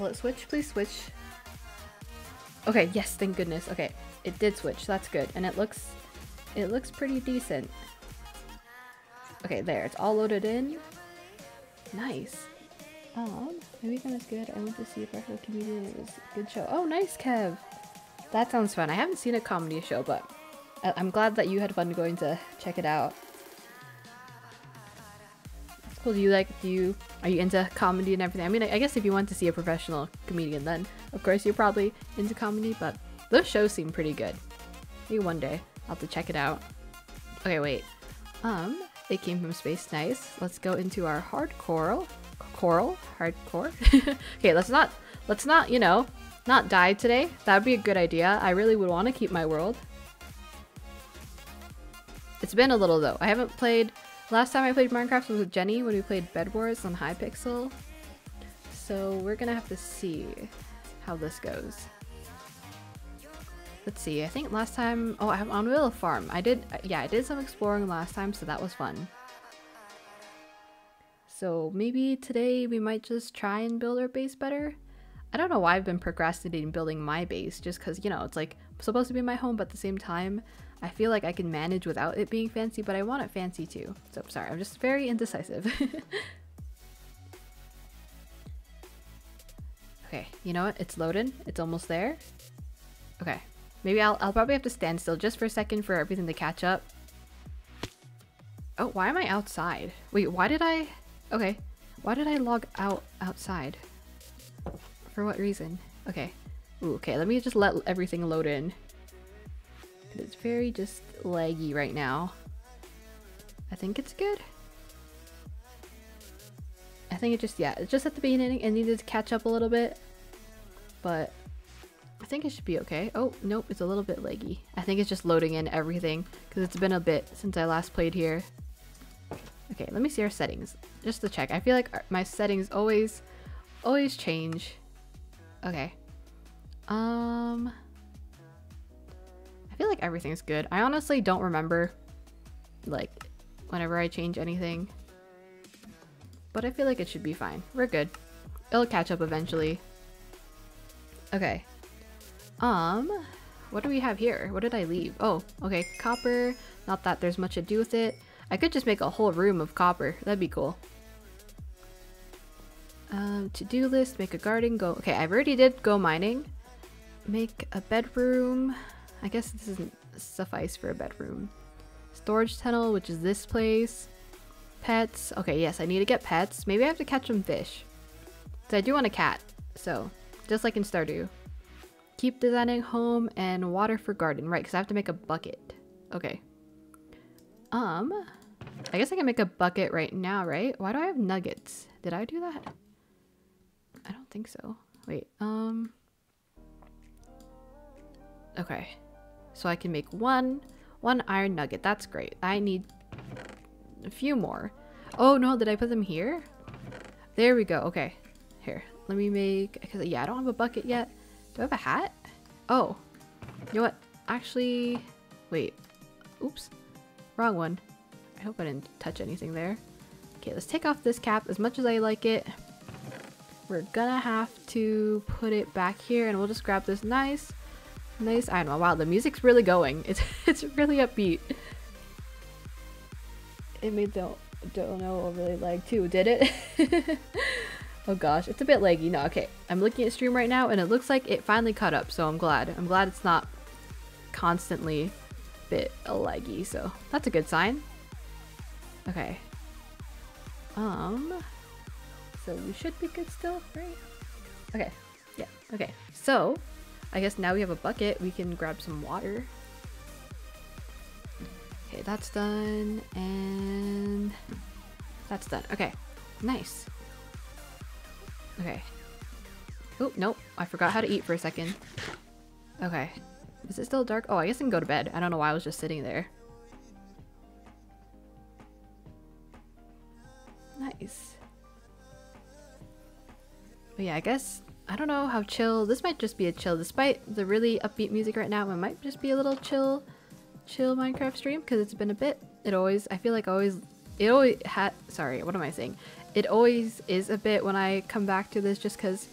Will it switch? Please switch. Okay, yes, thank goodness. Okay, it did switch. That's good. And it looks it looks pretty decent. Okay, there. It's all loaded in. Nice. Um, maybe that was good. I went to see a special comedian. It was a good show. Oh, nice, Kev. That sounds fun. I haven't seen a comedy show, but I I'm glad that you had fun going to check it out. Do you like, do you, are you into comedy and everything? I mean, I, I guess if you want to see a professional comedian, then of course you're probably into comedy, but those shows seem pretty good. Maybe one day I'll have to check it out. Okay, wait. Um, it came from space. Nice. Let's go into our hard coral. Coral? Hardcore? okay, let's not, let's not, you know, not die today. That would be a good idea. I really would want to keep my world. It's been a little though. I haven't played, last time I played Minecraft was with Jenny when we played Bed Wars on Hypixel. So we're gonna have to see how this goes. Let's see, I think last time, oh, I'm on Willow Farm. I did, yeah, I did some exploring last time, so that was fun. So maybe today we might just try and build our base better. I don't know why I've been procrastinating building my base, just because, you know, it's like supposed to be my home, but at the same time, I feel like I can manage without it being fancy, but I want it fancy too. So sorry, I'm just very indecisive. okay, you know what? It's loaded. It's almost there. Okay, maybe I'll, I'll probably have to stand still just for a second for everything to catch up. Oh, why am I outside? Wait, why did I... Okay, why did I log out outside? For what reason? Okay. Ooh, okay, let me just let everything load in. It's very just laggy right now. I think it's good. I think it just, yeah, it's just at the beginning it needed to catch up a little bit. But I think it should be okay. Oh, nope, it's a little bit laggy. I think it's just loading in everything because it's been a bit since I last played here. Okay, let me see our settings just to check. I feel like my settings always, always change. Okay. Um, feel like everything's good. I honestly don't remember, like, whenever I change anything. But I feel like it should be fine. We're good. It'll catch up eventually. Okay. Um, what do we have here? What did I leave? Oh, okay, copper. Not that there's much to do with it. I could just make a whole room of copper. That'd be cool. Um, to-do list, make a garden, go. Okay, I've already did go mining. Make a bedroom. I guess this doesn't suffice for a bedroom. Storage tunnel, which is this place. Pets. Okay, yes, I need to get pets. Maybe I have to catch some fish. So I do want a cat. So, just like in Stardew. Keep designing home and water for garden. Right, because I have to make a bucket. Okay. Um, I guess I can make a bucket right now, right? Why do I have nuggets? Did I do that? I don't think so. Wait, um... Okay. So I can make one, one iron nugget. That's great. I need a few more. Oh no, did I put them here? There we go. Okay. Here, let me make, because yeah, I don't have a bucket yet. Do I have a hat? Oh, you know what? Actually, wait. Oops. Wrong one. I hope I didn't touch anything there. Okay, let's take off this cap as much as I like it. We're gonna have to put it back here and we'll just grab this nice, nice, know, wow, the music's really going. It's, it's really upbeat. It made the know overlay lag too, did it? oh gosh, it's a bit laggy. No, okay. I'm looking at stream right now and it looks like it finally caught up, so I'm glad. I'm glad it's not constantly a bit laggy, so that's a good sign. Okay. Um, so we should be good still, right? Okay, yeah, okay. So, I guess now we have a bucket, we can grab some water. Okay, that's done, and that's done. Okay, nice. Okay. Oh, nope, I forgot how to eat for a second. Okay. Is it still dark? Oh, I guess I can go to bed. I don't know why I was just sitting there. Nice. But yeah, I guess, I don't know how chill, this might just be a chill, despite the really upbeat music right now, it might just be a little chill, chill Minecraft stream, because it's been a bit, it always, I feel like always, it always had, sorry, what am I saying? It always is a bit when I come back to this, just because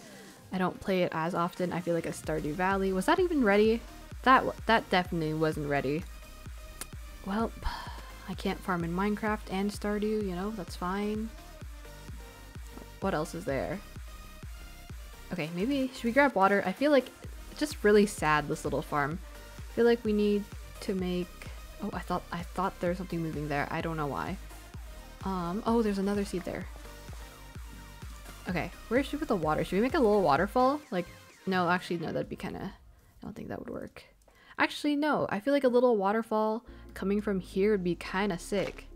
I don't play it as often. I feel like a Stardew Valley. Was that even ready? That that definitely wasn't ready. Well, I can't farm in Minecraft and Stardew, you know, that's fine. What else is there? Okay, maybe, should we grab water? I feel like it's just really sad, this little farm. I feel like we need to make, oh, I thought, I thought there's something moving there. I don't know why. Um, oh, there's another seed there. Okay, where should we put the water? Should we make a little waterfall? Like, no, actually, no, that'd be kind of, I don't think that would work. Actually, no, I feel like a little waterfall coming from here would be kind of sick.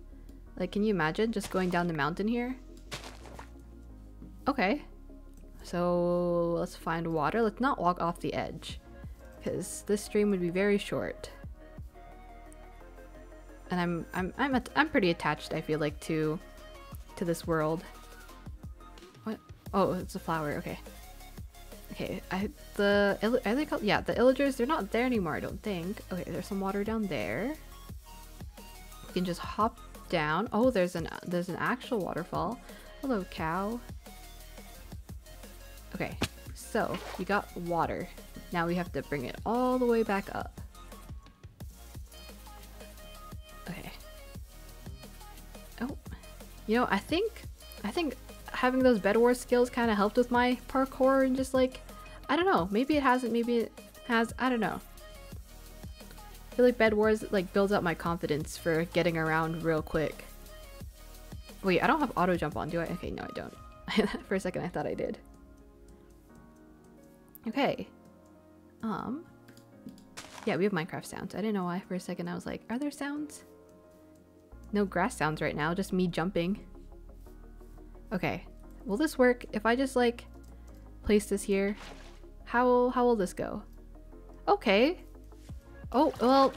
Like, can you imagine just going down the mountain here? Okay. So, let's find water. Let's not walk off the edge. Because this stream would be very short. And I'm, I'm, I'm, I'm pretty attached, I feel like, to, to this world. What? Oh, it's a flower. Okay. Okay, I the are they called? Yeah, the illagers. They're not there anymore. I don't think. Okay, there's some water down there. You can just hop down. Oh, there's an there's an actual waterfall. Hello, cow. Okay, so you got water. Now we have to bring it all the way back up. Okay. Oh, you know, I think I think having those Bed Wars skills kind of helped with my parkour and just like, I don't know, maybe it hasn't, maybe it has, I don't know. I feel like Bed Wars like builds up my confidence for getting around real quick. Wait, I don't have auto jump on, do I? Okay, no I don't. for a second I thought I did. Okay. Um. Yeah, we have Minecraft sounds. I didn't know why for a second I was like, are there sounds? No grass sounds right now, just me jumping. Okay. Will this work if I just like place this here? How, how will this go? Okay. Oh, well,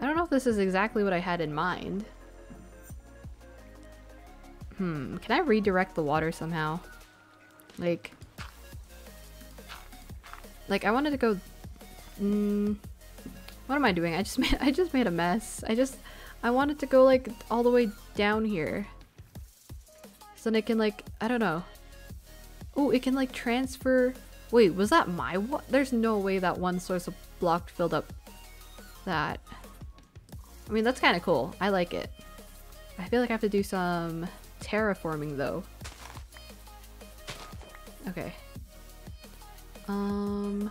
I don't know if this is exactly what I had in mind. Hmm, can I redirect the water somehow? Like, like I wanted to go, mm, what am I doing? I just made, I just made a mess. I just, I wanted to go like all the way down here. So then it can like, I don't know. Oh, it can like transfer. Wait, was that my what? There's no way that one source of block filled up that. I mean, that's kind of cool. I like it. I feel like I have to do some terraforming though. Okay. Um,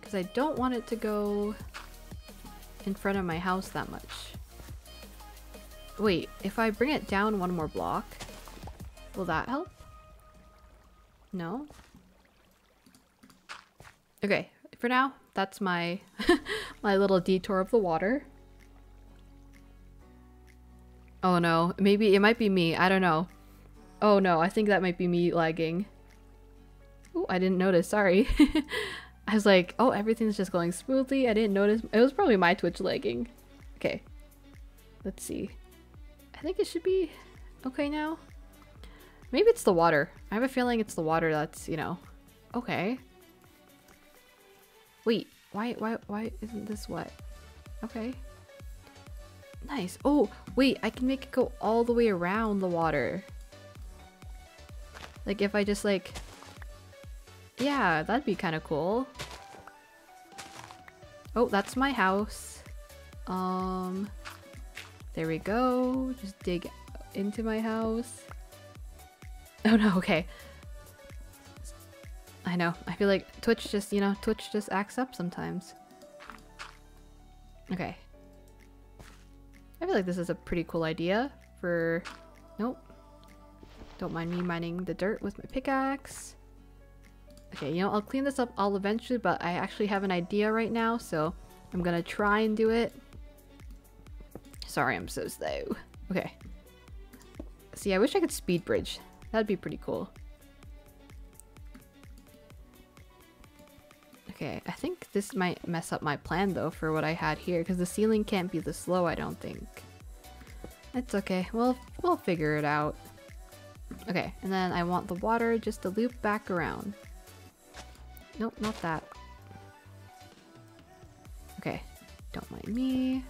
because I don't want it to go in front of my house that much. Wait, if I bring it down one more block, will that help? No? Okay, for now, that's my my little detour of the water. Oh no, maybe it might be me, I don't know. Oh no, I think that might be me lagging. I didn't notice, sorry. I was like, oh, everything's just going smoothly. I didn't notice. It was probably my Twitch lagging. Okay, let's see. I think it should be okay now. Maybe it's the water. I have a feeling it's the water that's, you know, okay. Wait, why, why, why isn't this wet? Okay. Nice. Oh, wait, I can make it go all the way around the water. Like if I just like, yeah, that'd be kind of cool. Oh, that's my house. Um, there we go. Just dig into my house. Oh no, okay. I know. I feel like Twitch just, you know, Twitch just acts up sometimes. Okay. I feel like this is a pretty cool idea for... Nope. Don't mind me mining the dirt with my pickaxe. Okay, you know, I'll clean this up all eventually, but I actually have an idea right now, so I'm gonna try and do it. Sorry, I'm so slow. Okay. See, I wish I could speed bridge. That'd be pretty cool. Okay, I think this might mess up my plan though for what I had here because the ceiling can't be this low, I don't think. It's okay. We'll, we'll figure it out. Okay, and then I want the water just to loop back around. Nope, not that. Okay, don't mind me.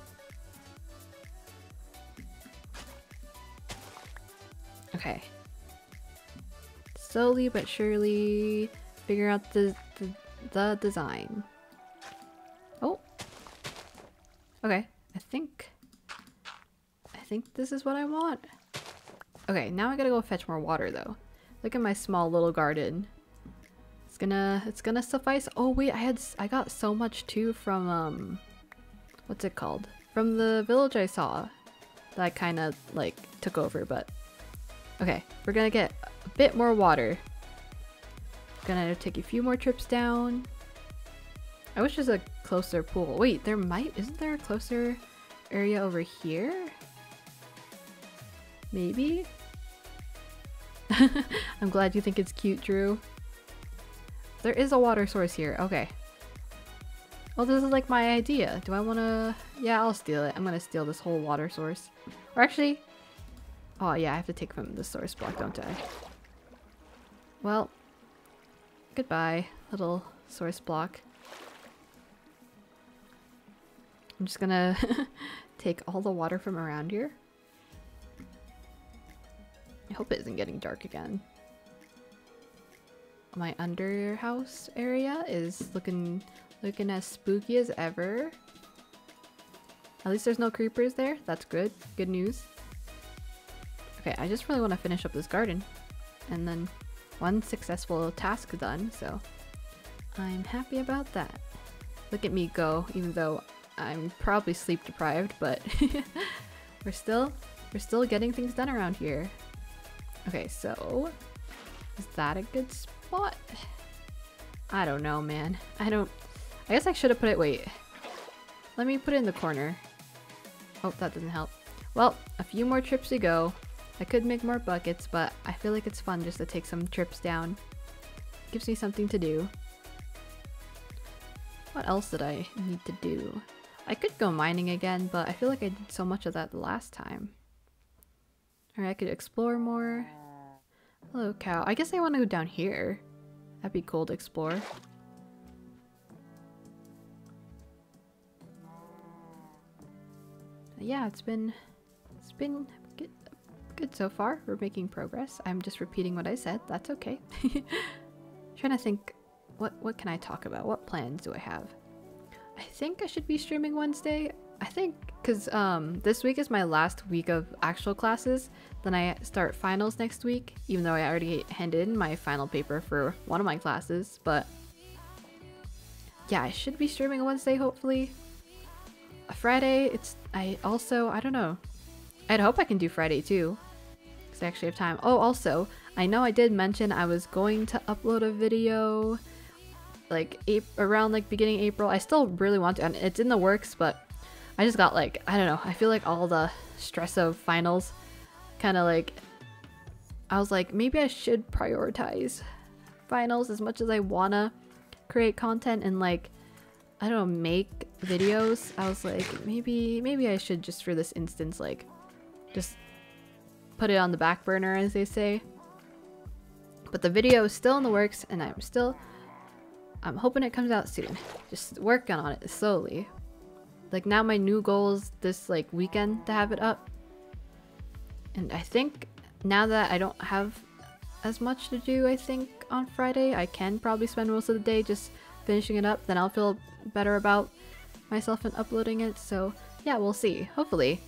Okay. slowly but surely figure out the, the, the design. Oh. Okay, I think... I think this is what I want. Okay, now I gotta go fetch more water though. Look at my small little garden. Gonna, it's gonna suffice. Oh wait, I had, I got so much too from, um, what's it called? From the village I saw that kind of like took over, but okay, we're gonna get a bit more water. Gonna take a few more trips down. I wish there's a closer pool. Wait, there might, isn't there a closer area over here? Maybe? I'm glad you think it's cute, Drew. There is a water source here. Okay. Well, this is like my idea. Do I want to... Yeah, I'll steal it. I'm going to steal this whole water source. Or actually... Oh, yeah, I have to take from the source block, don't I? Well, goodbye, little source block. I'm just gonna take all the water from around here. I hope it isn't getting dark again. My under house area is looking looking as spooky as ever. At least there's no creepers there. That's good. Good news. Okay, I just really want to finish up this garden. And then one successful task done, so I'm happy about that. Look at me go, even though I'm probably sleep deprived, but we're still we're still getting things done around here. Okay, so is that a good spot? I don't know, man. I don't... I guess I should have put it... Wait. Let me put it in the corner. Oh, that doesn't help. Well, a few more trips to go. I could make more buckets, but I feel like it's fun just to take some trips down. Gives me something to do. What else did I need to do? I could go mining again, but I feel like I did so much of that the last time. Or I could explore more. Hello, cow. I guess I want to go down here. That'd be cool to explore. Yeah, it's been it's been good, good so far. We're making progress. I'm just repeating what I said. That's okay. Trying to think, what what can I talk about? What plans do I have? I think I should be streaming Wednesday. I think because um, this week is my last week of actual classes. Then I start finals next week, even though I already handed in my final paper for one of my classes. But yeah, I should be streaming Wednesday, hopefully. Friday, it's I also I don't know. I'd hope I can do Friday too, because I actually have time. Oh, also, I know I did mention I was going to upload a video like around like beginning April. I still really want to, and it's in the works, but I just got like, I don't know, I feel like all the stress of finals kind of like, I was like, maybe I should prioritize finals as much as I wanna create content and like, I don't know, make videos. I was like, maybe, maybe I should just for this instance, like, just put it on the back burner as they say. But the video is still in the works and I'm still, I'm hoping it comes out soon. Just working on it slowly. Like now my new goal is this like weekend to have it up. And I think now that I don't have as much to do, I think, on Friday, I can probably spend most of the day just finishing it up. Then I'll feel better about myself and uploading it. So yeah, we'll see. Hopefully.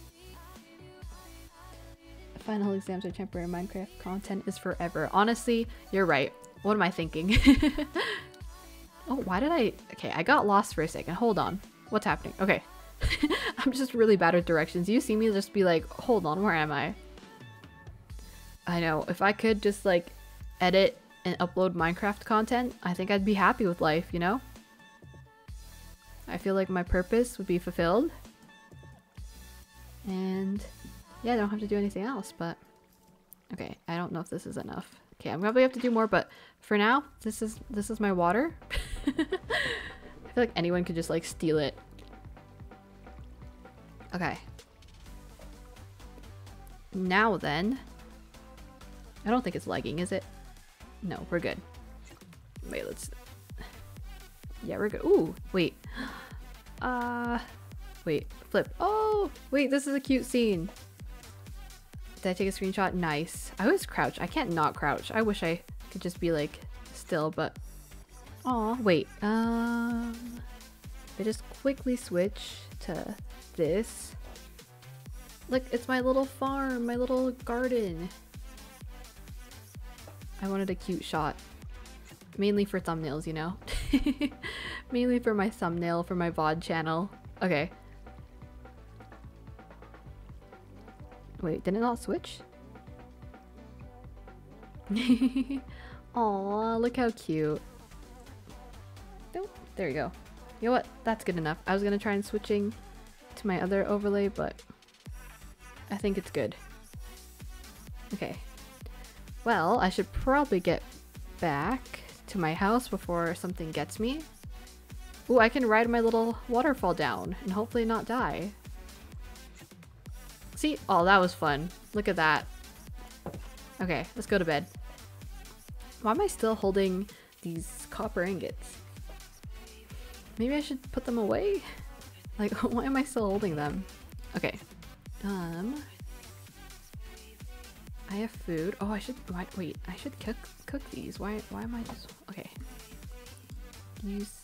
Final exams are temporary. Minecraft content is forever. Honestly, you're right. What am I thinking? oh, why did I... Okay, I got lost for a second. Hold on. What's happening? Okay. I'm just really bad with directions. You see me just be like, hold on, where am I? I know, if I could just like edit and upload Minecraft content, I think I'd be happy with life, you know? I feel like my purpose would be fulfilled. And yeah, I don't have to do anything else, but okay, I don't know if this is enough. Okay, I'm probably have to do more, but for now, this is this is my water. I feel like anyone could just like steal it Okay. Now then. I don't think it's lagging, is it? No, we're good. Wait, let's... Yeah, we're good. Ooh, wait. Uh... Wait, flip. Oh! Wait, this is a cute scene. Did I take a screenshot? Nice. I always crouch. I can't not crouch. I wish I could just be like still, but... Aw, wait. Um... I just quickly switch to this. Look, it's my little farm, my little garden. I wanted a cute shot. Mainly for thumbnails, you know? Mainly for my thumbnail for my VOD channel. Okay. Wait, did it not switch? Aw, look how cute. Nope, there you go. You know what? That's good enough. I was gonna try and switching to my other overlay, but I think it's good. Okay. Well, I should probably get back to my house before something gets me. Ooh, I can ride my little waterfall down and hopefully not die. See? Oh, that was fun. Look at that. Okay, let's go to bed. Why am I still holding these copper ingots? Maybe I should put them away? Like, why am I still holding them? Okay. Um... I have food. Oh, I should- why, wait, I should cook cook these. Why, why am I just- okay. Use...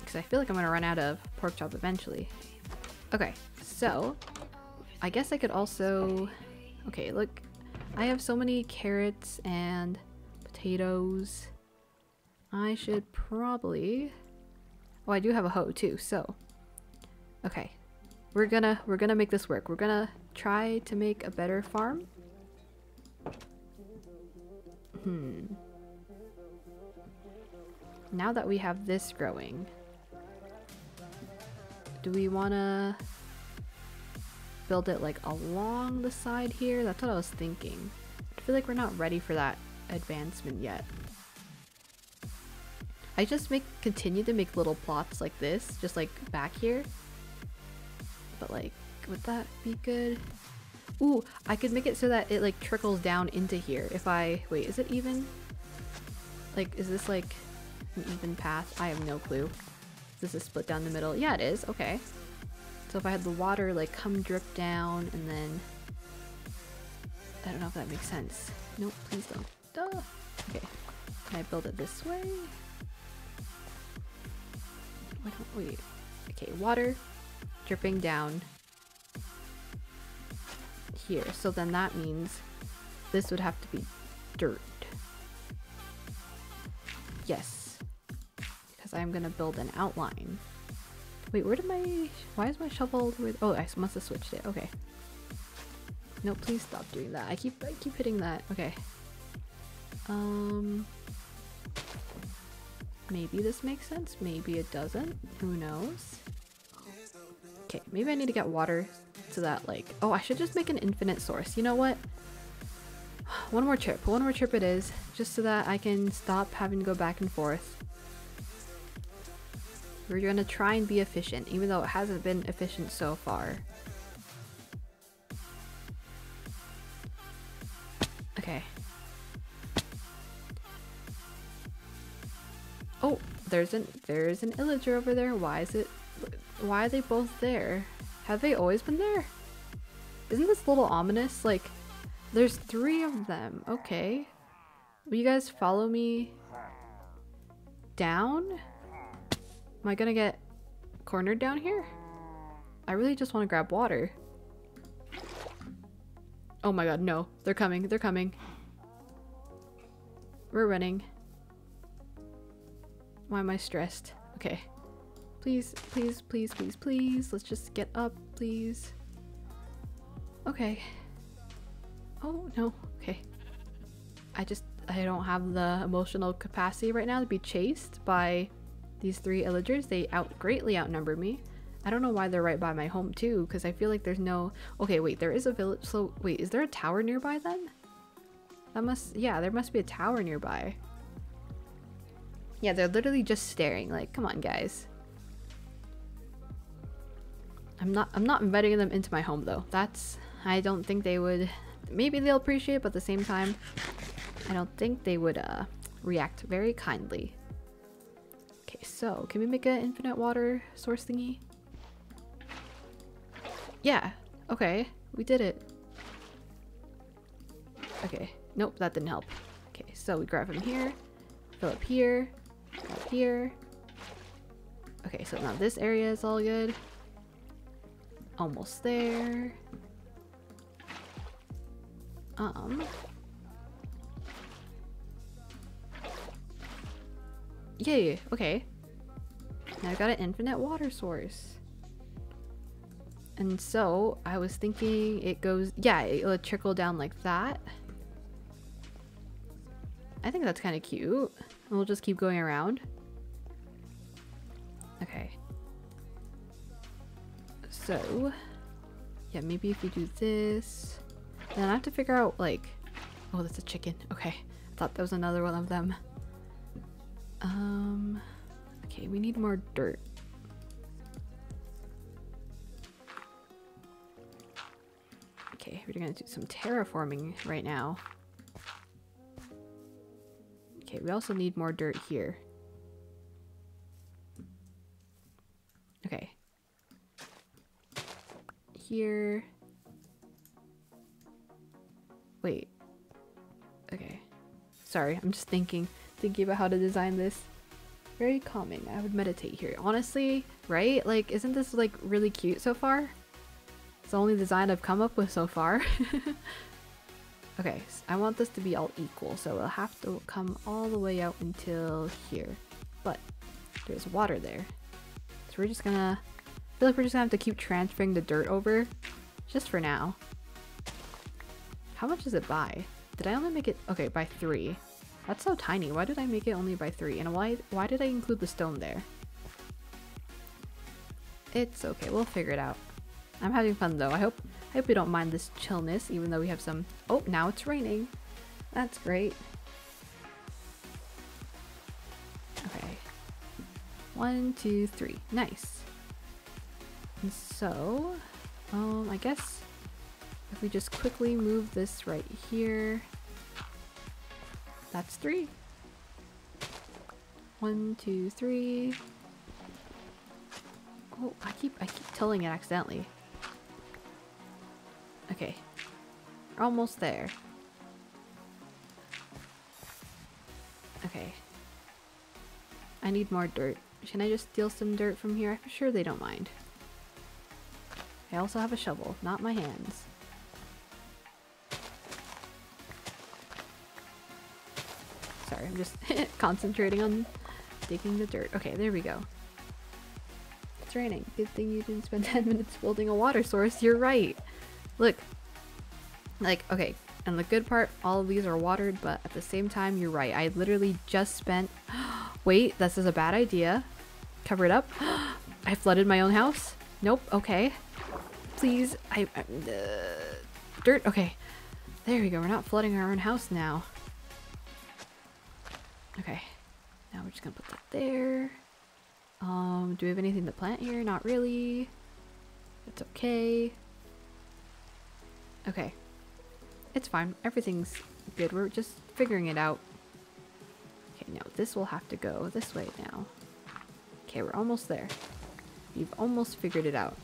Because I feel like I'm gonna run out of pork chop eventually. Okay, so... I guess I could also... Okay, look. I have so many carrots and potatoes. I should probably... Oh, I do have a hoe too, so... Okay. We're gonna, we're gonna make this work. We're gonna try to make a better farm. Hmm. Now that we have this growing, do we wanna build it like along the side here? That's what I was thinking. I feel like we're not ready for that advancement yet. I just make continue to make little plots like this, just like back here. But like, would that be good? Ooh, I could make it so that it like trickles down into here. If I, wait, is it even? Like, is this like an even path? I have no clue. This is split down the middle? Yeah, it is. Okay. So if I had the water like come drip down and then, I don't know if that makes sense. Nope, please don't. Duh. Okay. Can I build it this way? Wait, wait. Okay, water dripping down here. So then that means this would have to be dirt. Yes. Because I'm going to build an outline. Wait, where did my... Why is my shovel... Oh, I must have switched it. Okay. No, please stop doing that. I keep I keep hitting that. Okay. Um... Maybe this makes sense. Maybe it doesn't. Who knows? Okay, maybe I need to get water so that like... Oh, I should just make an infinite source. You know what? One more trip. One more trip it is. Just so that I can stop having to go back and forth. We're gonna try and be efficient, even though it hasn't been efficient so far. There's an there's an illager over there. Why is it why are they both there? Have they always been there? Isn't this a little ominous? Like, there's three of them. Okay. Will you guys follow me down? Am I gonna get cornered down here? I really just want to grab water. Oh my god, no. They're coming. They're coming. We're running. Why am I stressed? Okay. Please, please, please, please, please. Let's just get up, please. Okay. Oh, no. Okay. I just, I don't have the emotional capacity right now to be chased by these three illagers. They out greatly outnumber me. I don't know why they're right by my home too, because I feel like there's no... Okay, wait, there is a village. So, wait, is there a tower nearby then? That must... Yeah, there must be a tower nearby. Yeah, they're literally just staring. Like, come on, guys. I'm not I'm not inviting them into my home though. That's I don't think they would maybe they'll appreciate it, but at the same time I don't think they would uh react very kindly. Okay, so can we make an infinite water source thingy? Yeah, okay, we did it. Okay. Nope, that didn't help. Okay, so we grab from here, fill up here, here. Okay, so now this area is all good. Almost there. Um. Yay, okay. Now I got an infinite water source. And so I was thinking it goes, yeah, it'll trickle down like that. I think that's kind of cute. We'll just keep going around. Okay. So, yeah, maybe if we do this, then I have to figure out like, oh, that's a chicken. Okay, I thought that was another one of them. Um, okay, we need more dirt. Okay, we're gonna do some terraforming right now. Okay, we also need more dirt here. Okay. Here. Wait. Okay. Sorry, I'm just thinking thinking about how to design this. Very calming. I would meditate here. Honestly, right? Like, isn't this like really cute so far? It's the only design I've come up with so far. okay, so I want this to be all equal, so it'll have to come all the way out until here. But there's water there. So we're just gonna... I feel like we're just gonna have to keep transferring the dirt over. Just for now. How much is it by? Did I only make it... Okay, by three. That's so tiny. Why did I make it only by three? And why, why did I include the stone there? It's okay. We'll figure it out. I'm having fun though. I hope I hope you don't mind this chillness, even though we have some... Oh, now it's raining. That's great. Okay. One, two, three. Nice. And so, um, I guess if we just quickly move this right here, that's three. One, two, three. Oh, I keep I keep tilling it accidentally. Okay. We're almost there. Okay. I need more dirt. Can I just steal some dirt from here? I'm sure they don't mind. I also have a shovel, not my hands. Sorry, I'm just concentrating on digging the dirt. Okay, there we go. It's raining. Good thing you didn't spend 10 minutes building a water source. You're right. Look. Like, okay. And the good part, all of these are watered, but at the same time, you're right. I literally just spent... Wait, this is a bad idea. Cover it up. I flooded my own house. Nope. Okay. Please. I... I uh, dirt. Okay. There we go. We're not flooding our own house now. Okay. Now we're just gonna put that there. Um, do we have anything to plant here? Not really. It's okay. Okay. It's fine. Everything's good. We're just figuring it out. Okay, now this will have to go this way now. Okay, we're almost there. You've almost figured it out.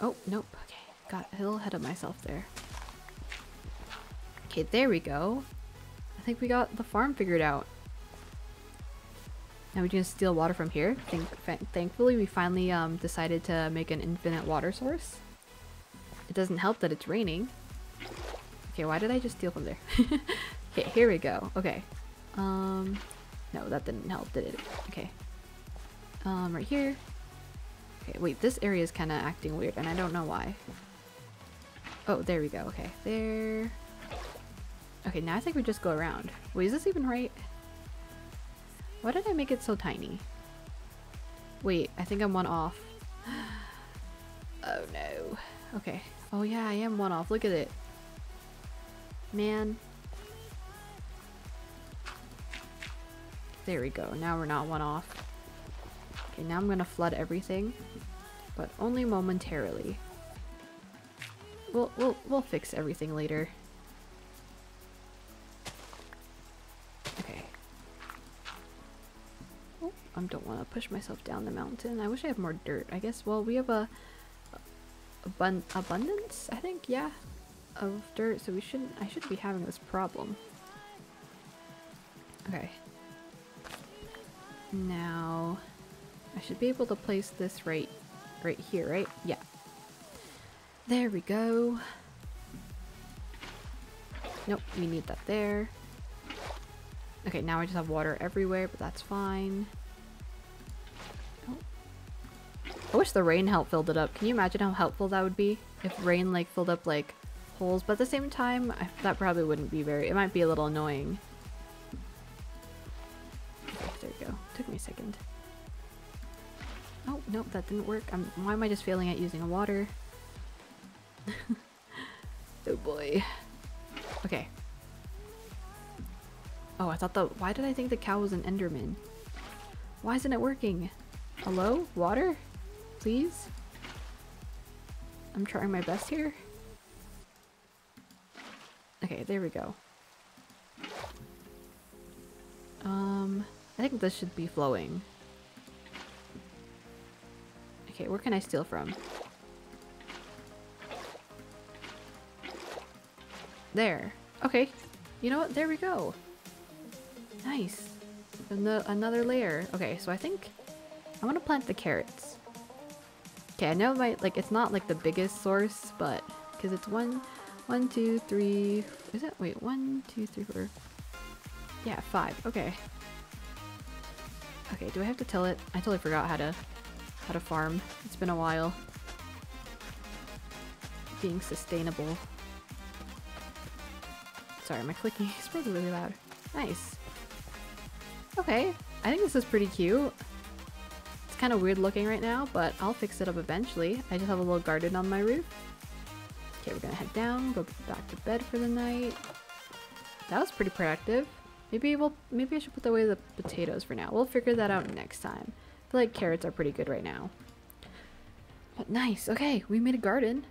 Oh, nope. Okay, got a little ahead of myself there. Okay, there we go. I think we got the farm figured out. Now we can steal water from here. Think, thankfully, we finally um, decided to make an infinite water source. It doesn't help that it's raining. Okay, why did I just steal from there? okay, here we go. Okay. Um, no, that didn't help, did it? Okay. Um, right here. Okay, wait, this area is kind of acting weird, and I don't know why. Oh, there we go. Okay, there. Okay, now I think we just go around. Wait, is this even right? Why did I make it so tiny? Wait, I think I'm one off. oh no. Okay. Oh yeah, I am one off. Look at it. Man. There we go. Now we're not one off. Okay, now I'm gonna flood everything. But only momentarily. We'll, we'll, we'll fix everything later. I don't want to push myself down the mountain. I wish I had more dirt. I guess, well, we have a, abun abundance, I think, yeah. of dirt, so we shouldn't, I shouldn't be having this problem. Okay. Now, I should be able to place this right, right here, right? Yeah. There we go. Nope, we need that there. Okay, now I just have water everywhere, but that's fine. I wish the rain help filled it up. Can you imagine how helpful that would be? If rain like filled up like holes, but at the same time, I, that probably wouldn't be very, it might be a little annoying. There we go. Took me a second. Oh, nope, that didn't work. I'm, why am I just failing at using a water? oh boy. Okay. Oh, I thought the- why did I think the cow was an enderman? Why isn't it working? Hello? Water? Please? I'm trying my best here. Okay, there we go. Um, I think this should be flowing. Okay, where can I steal from? There. Okay. You know what? There we go. Nice. Ano another layer. Okay, so I think I want to plant the carrots. Okay, I know my like it's not like the biggest source, but because it's one, one, two, three. Is it? Wait, one, two, three, four. Yeah, five. Okay. Okay, do I have to tell it? I totally forgot how to how to farm. It's been a while. Being sustainable. Sorry, my clicking is probably really loud. Nice. Okay, I think this is pretty cute. Kind of weird looking right now, but I'll fix it up eventually. I just have a little garden on my roof. Okay, we're gonna head down, go back to bed for the night. That was pretty productive. Maybe we'll maybe I should put away the potatoes for now. We'll figure that out next time. I feel like carrots are pretty good right now. But nice. Okay, we made a garden.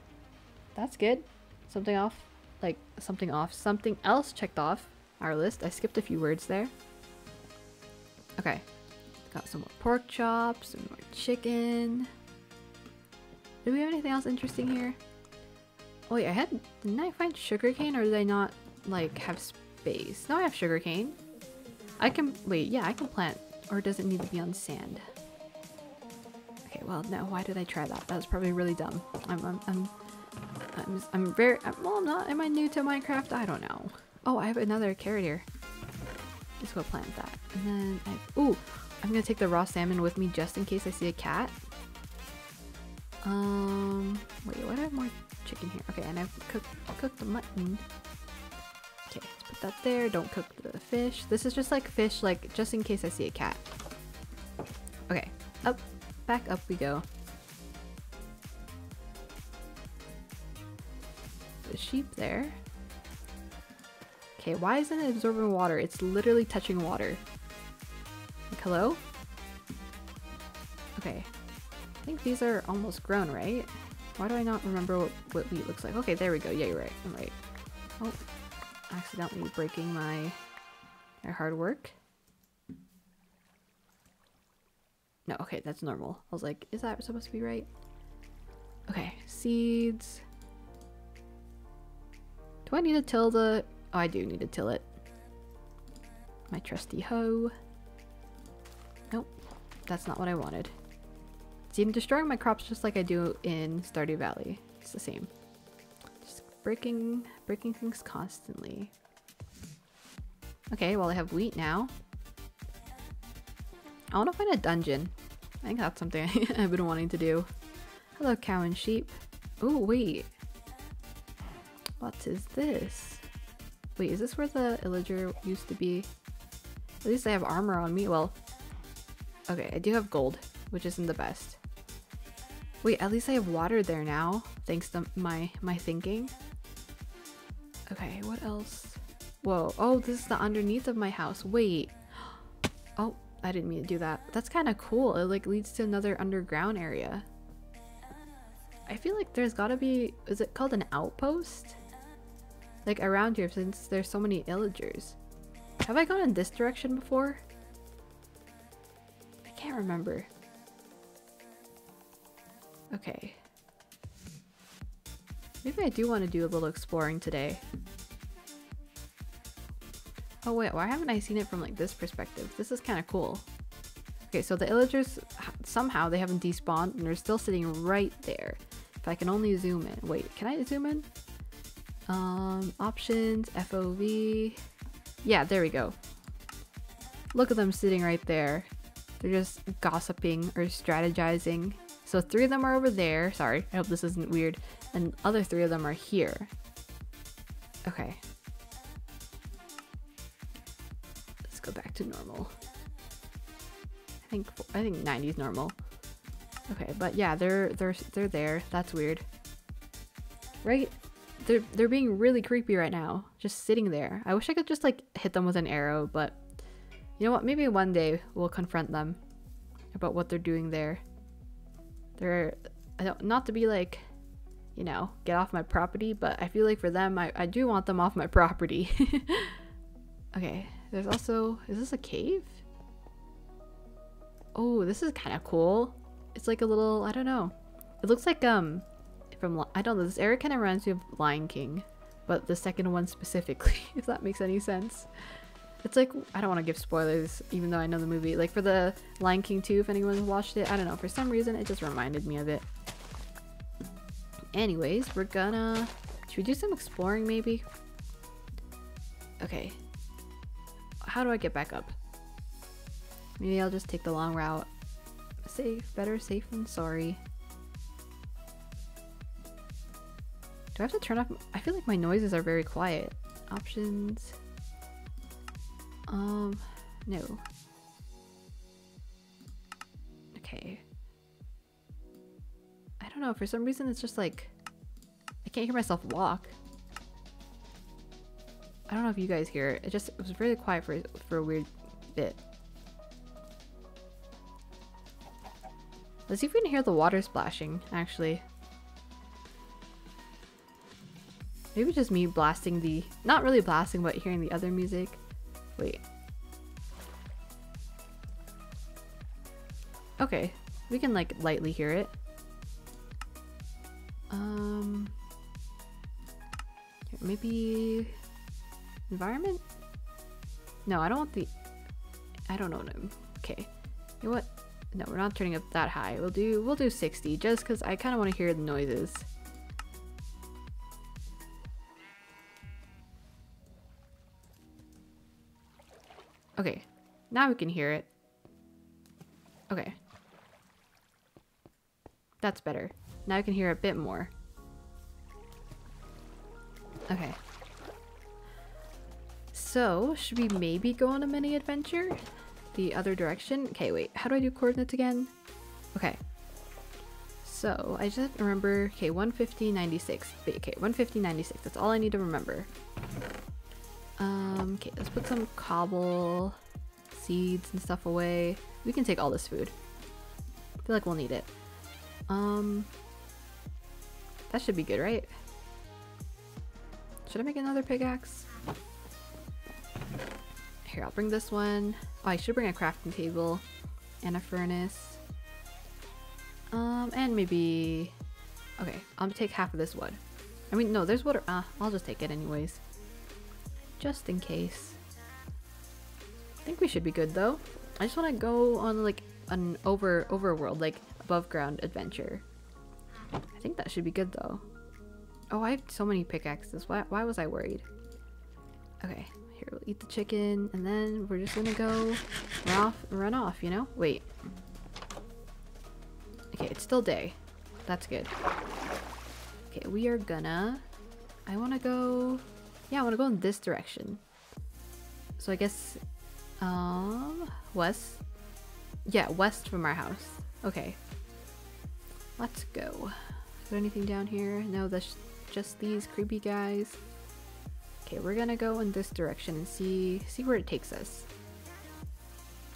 That's good. Something off like something off. Something else checked off our list. I skipped a few words there. Okay. Got some more pork chops, some more chicken. Do we have anything else interesting here? Oh wait, I had didn't I find sugarcane or did I not like have space? No, I have sugarcane. I can wait, yeah, I can plant or does it need to be on sand? Okay, well no, why did I try that? That was probably really dumb. I'm I'm, I'm I'm, I'm very, I'm, well, I'm not, am I new to Minecraft? I don't know. Oh, I have another carrot here. Let's go plant that. And then, I, ooh, I'm gonna take the raw salmon with me just in case I see a cat. Um, wait, what? I have more chicken here. Okay, and I've cooked, cooked the mutton. Okay, let's put that there. Don't cook the fish. This is just like fish, like, just in case I see a cat. Okay, up, back up we go. the sheep there. Okay, why isn't it absorbing water? It's literally touching water. Like, hello? Okay. I think these are almost grown, right? Why do I not remember what, what wheat looks like? Okay, there we go. Yeah, you're right. I'm right. Oh, accidentally breaking my, my hard work. No, okay, that's normal. I was like, is that supposed to be right? Okay, seeds. Do I need to till the... Oh, I do need to till it. My trusty hoe. That's not what I wanted. See, I'm destroying my crops just like I do in Stardew Valley. It's the same. Just breaking, breaking things constantly. Okay, well I have wheat now. I want to find a dungeon. I think that's something I've been wanting to do. Hello, cow and sheep. Oh, wait. What is this? Wait, is this where the illager used to be? At least I have armor on me. Well, okay, I do have gold, which isn't the best. Wait, at least I have water there now, thanks to my, my thinking. Okay, what else? Whoa, oh, this is the underneath of my house. Wait. Oh, I didn't mean to do that. That's kind of cool. It like leads to another underground area. I feel like there's gotta be, is it called an outpost? Like around here since there's so many illagers. Have I gone in this direction before? Can't remember. Okay. Maybe I do want to do a little exploring today. Oh wait, why haven't I seen it from like this perspective? This is kind of cool. Okay, so the illagers, somehow they haven't despawned and they're still sitting right there. If I can only zoom in. Wait, can I zoom in? Um, options, FOV. Yeah, there we go. Look at them sitting right there. They're just gossiping or strategizing. So three of them are over there. Sorry, I hope this isn't weird. And other three of them are here. Okay. Let's go back to normal. I think I think 90 is normal. Okay, but yeah, they're they're they're there. That's weird. Right? They're they're being really creepy right now. Just sitting there. I wish I could just like hit them with an arrow, but you know what? Maybe one day we'll confront them about what they're doing there. They're not to be like, you know, get off my property, but I feel like for them I, I do want them off my property. okay, there's also is this a cave? Oh, this is kind of cool. It's like a little, I don't know. It looks like um from I don't know, this area kind of reminds me of Lion King, but the second one specifically, if that makes any sense. It's like, I don't want to give spoilers, even though I know the movie. Like for the Lion King 2, if anyone's watched it, I don't know, for some reason it just reminded me of it. Anyways, we're gonna... Should we do some exploring maybe? Okay. How do I get back up? Maybe I'll just take the long route. Safe, better safe than sorry. Do I have to turn off? I feel like my noises are very quiet. Options. Um, no. Okay. I don't know, for some reason it's just like, I can't hear myself walk. I don't know if you guys hear it. It just it was really quiet for, for a weird bit. Let's see if we can hear the water splashing, actually. Maybe just me blasting the... Not really blasting, but hearing the other music. Wait. Okay. We can, like, lightly hear it. Um... Maybe... Environment? No, I don't want the... I don't know. Okay. You know what? No, we're not turning up that high. We'll do we'll do 60 just because I kind of want to hear the noises. Okay, now we can hear it. Okay. That's better. Now I can hear a bit more. Okay. So, should we maybe go on a mini adventure? The other direction? Okay, wait. How do I do coordinates again? Okay. So, I just remember, okay, 150, 96. Okay, 150, 96. That's all I need to remember. Um, okay, let's put some cobble, seeds and stuff away. We can take all this food. I feel like we'll need it. Um, that should be good, right? Should I make another pickaxe? Here, I'll bring this one. Oh, I should bring a crafting table and a furnace. Um, and maybe... Okay, I'll take half of this wood. I mean, no, there's water. Uh, I'll just take it anyways just in case. I think we should be good though. I just want to go on like an over overworld, like above ground adventure. I think that should be good though. Oh, I have so many pickaxes. Why, why was I worried? Okay, here we'll eat the chicken and then we're just gonna go run off, run off, you know? Wait. Okay, it's still day. That's good. Okay, we are gonna... I want to go yeah, I want to go in this direction. So I guess, um, west? Yeah, west from our house. Okay. Let's go. Is there anything down here? No, that's just these creepy guys. Okay, we're gonna go in this direction and see see where it takes us.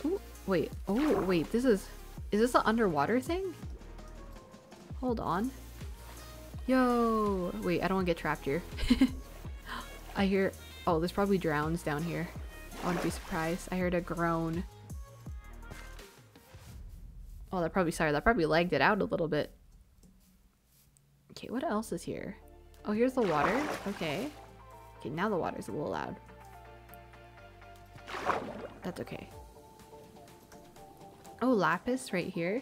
Ooh, wait. Oh, wait. This is... Is this an underwater thing? Hold on. Yo! Wait, I don't want to get trapped here. I hear- oh, there's probably drowns down here. I wouldn't be surprised. I heard a groan. Oh, that probably- sorry, that probably lagged it out a little bit. Okay, what else is here? Oh, here's the water. Okay. Okay, now the water's a little loud. That's okay. Oh, lapis right here.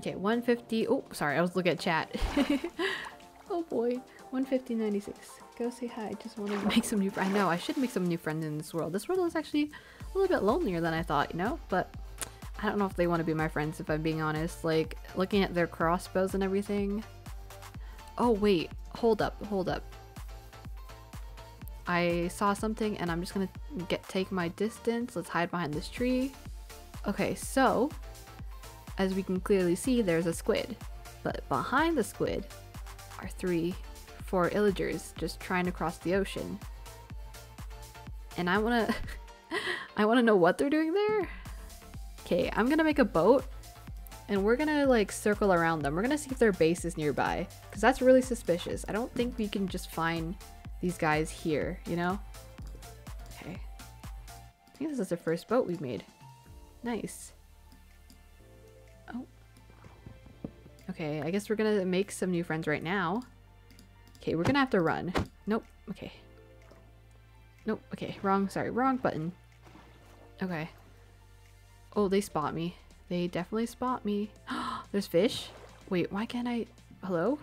Okay, 150. Oh, sorry, I was looking at chat. oh boy. 150.96. Go say hi. Just want to make some new I know, I should make some new friends in this world. This world is actually a little bit lonelier than I thought, you know? But I don't know if they want to be my friends, if I'm being honest. Like, looking at their crossbows and everything. Oh, wait. Hold up. Hold up. I saw something and I'm just gonna get take my distance. Let's hide behind this tree. Okay, so as we can clearly see, there's a squid. But behind the squid are three, four illagers just trying to cross the ocean. And I wanna I wanna know what they're doing there. Okay, I'm gonna make a boat and we're gonna like circle around them. We're gonna see if their base is nearby because that's really suspicious. I don't think we can just find these guys here, you know? Okay. I think this is the first boat we've made. Nice. Oh. Okay, I guess we're gonna make some new friends right now. Okay, we're gonna have to run. Nope. Okay. Nope. Okay, wrong. Sorry, wrong button. Okay. Oh, they spot me. They definitely spot me. There's fish? Wait, why can't I... Hello?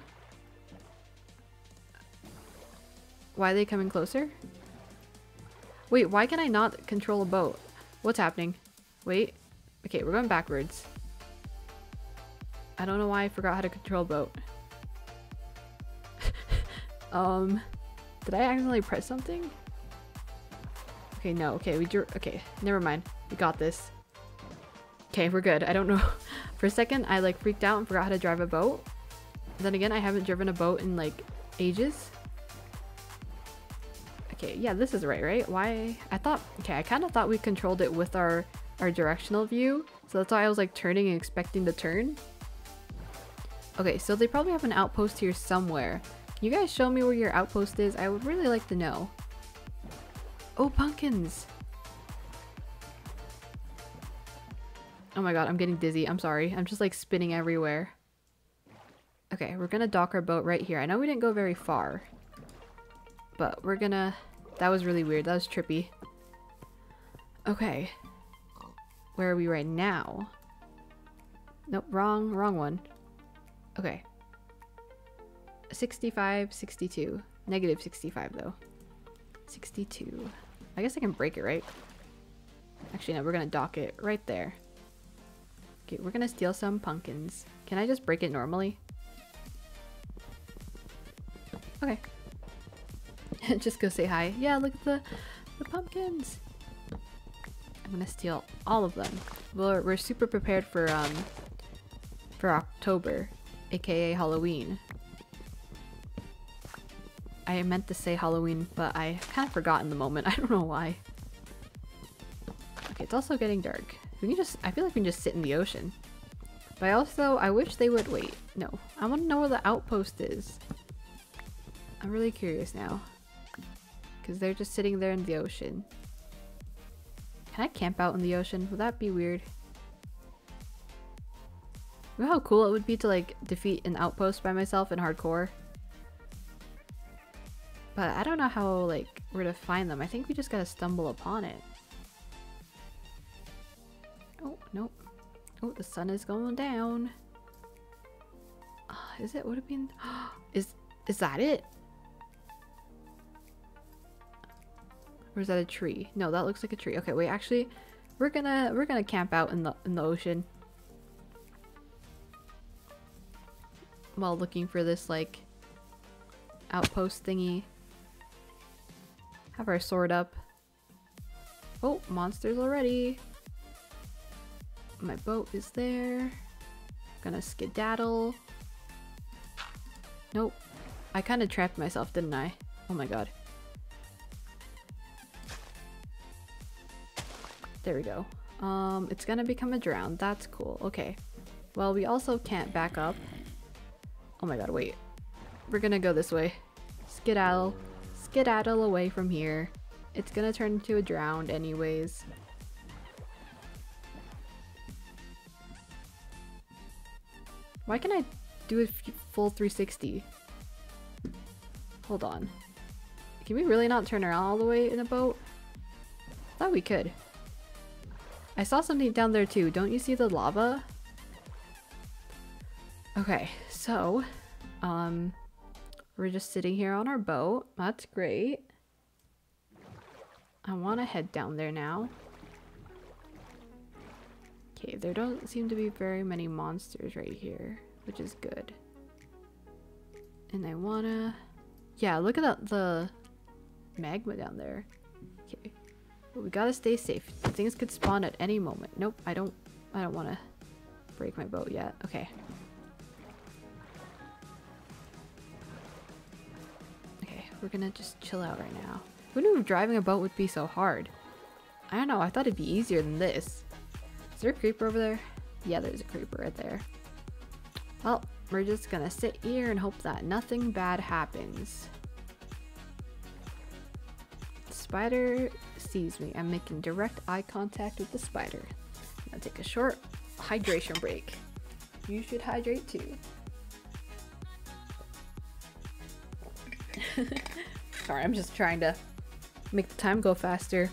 Why are they coming closer? Wait, why can I not control a boat? What's happening? Wait. Okay, we're going backwards. I don't know why I forgot how to control a boat. Um, did I accidentally press something? Okay, no. Okay, we drew. Okay, never mind. We got this. Okay, we're good. I don't know. For a second, I like freaked out and forgot how to drive a boat. Then again, I haven't driven a boat in like ages. Okay, yeah, this is right, right? Why? I thought, okay, I kind of thought we controlled it with our, our directional view. So that's why I was like turning and expecting to turn. Okay, so they probably have an outpost here somewhere. You guys show me where your outpost is? I would really like to know. Oh, pumpkins! Oh my god, I'm getting dizzy. I'm sorry. I'm just like spinning everywhere. Okay, we're gonna dock our boat right here. I know we didn't go very far. But we're gonna that was really weird. That was trippy. Okay. Where are we right now? Nope, wrong, wrong one. Okay. 65, 62. Negative 65 though. 62. I guess I can break it, right? Actually, no, we're gonna dock it right there. Okay, we're gonna steal some pumpkins. Can I just break it normally? Okay. Just go say hi. Yeah, look at the, the pumpkins. I'm gonna steal all of them. We're, we're super prepared for um for October, aka Halloween. I meant to say Halloween, but I kind of forgot in the moment. I don't know why. Okay, it's also getting dark. We can just- I feel like we can just sit in the ocean. But I also- I wish they would- wait, no. I want to know where the outpost is. I'm really curious now because they're just sitting there in the ocean. Can I camp out in the ocean? Would that be weird? You know how cool it would be to like defeat an outpost by myself in hardcore? But I don't know how like where to find them. I think we just gotta stumble upon it. Oh, nope. Oh, the sun is going down. Uh, is it? Would it be? is is that it? Or is that a tree? No, that looks like a tree. Okay, wait, actually, we're gonna we're gonna camp out in the in the ocean. While looking for this like outpost thingy. Have our sword up. Oh, monsters already. My boat is there. Gonna skedaddle. Nope. I kind of trapped myself, didn't I? Oh my god. There we go. Um, it's gonna become a drown. That's cool. Okay. Well, we also can't back up. Oh my god, wait. We're gonna go this way. Skedaddle. Skedaddle away from here. It's gonna turn into a drowned anyways. Why can I do a full 360? Hold on. Can we really not turn around all the way in a boat? Thought we could. I saw something down there too. Don't you see the lava? Okay, so, um, we're just sitting here on our boat. That's great. I want to head down there now. Okay, there don't seem to be very many monsters right here, which is good. And I wanna... Yeah, look at that, the magma down there. Okay. But we gotta stay safe. Things could spawn at any moment. Nope, I don't I don't wanna break my boat yet. Okay. We're gonna just chill out right now. Who knew driving a boat would be so hard? I don't know, I thought it'd be easier than this. Is there a creeper over there? Yeah, there's a creeper right there. Well, we're just gonna sit here and hope that nothing bad happens. Spider sees me. I'm making direct eye contact with the spider. Gonna take a short hydration break. You should hydrate too. Sorry, I'm just trying to make the time go faster.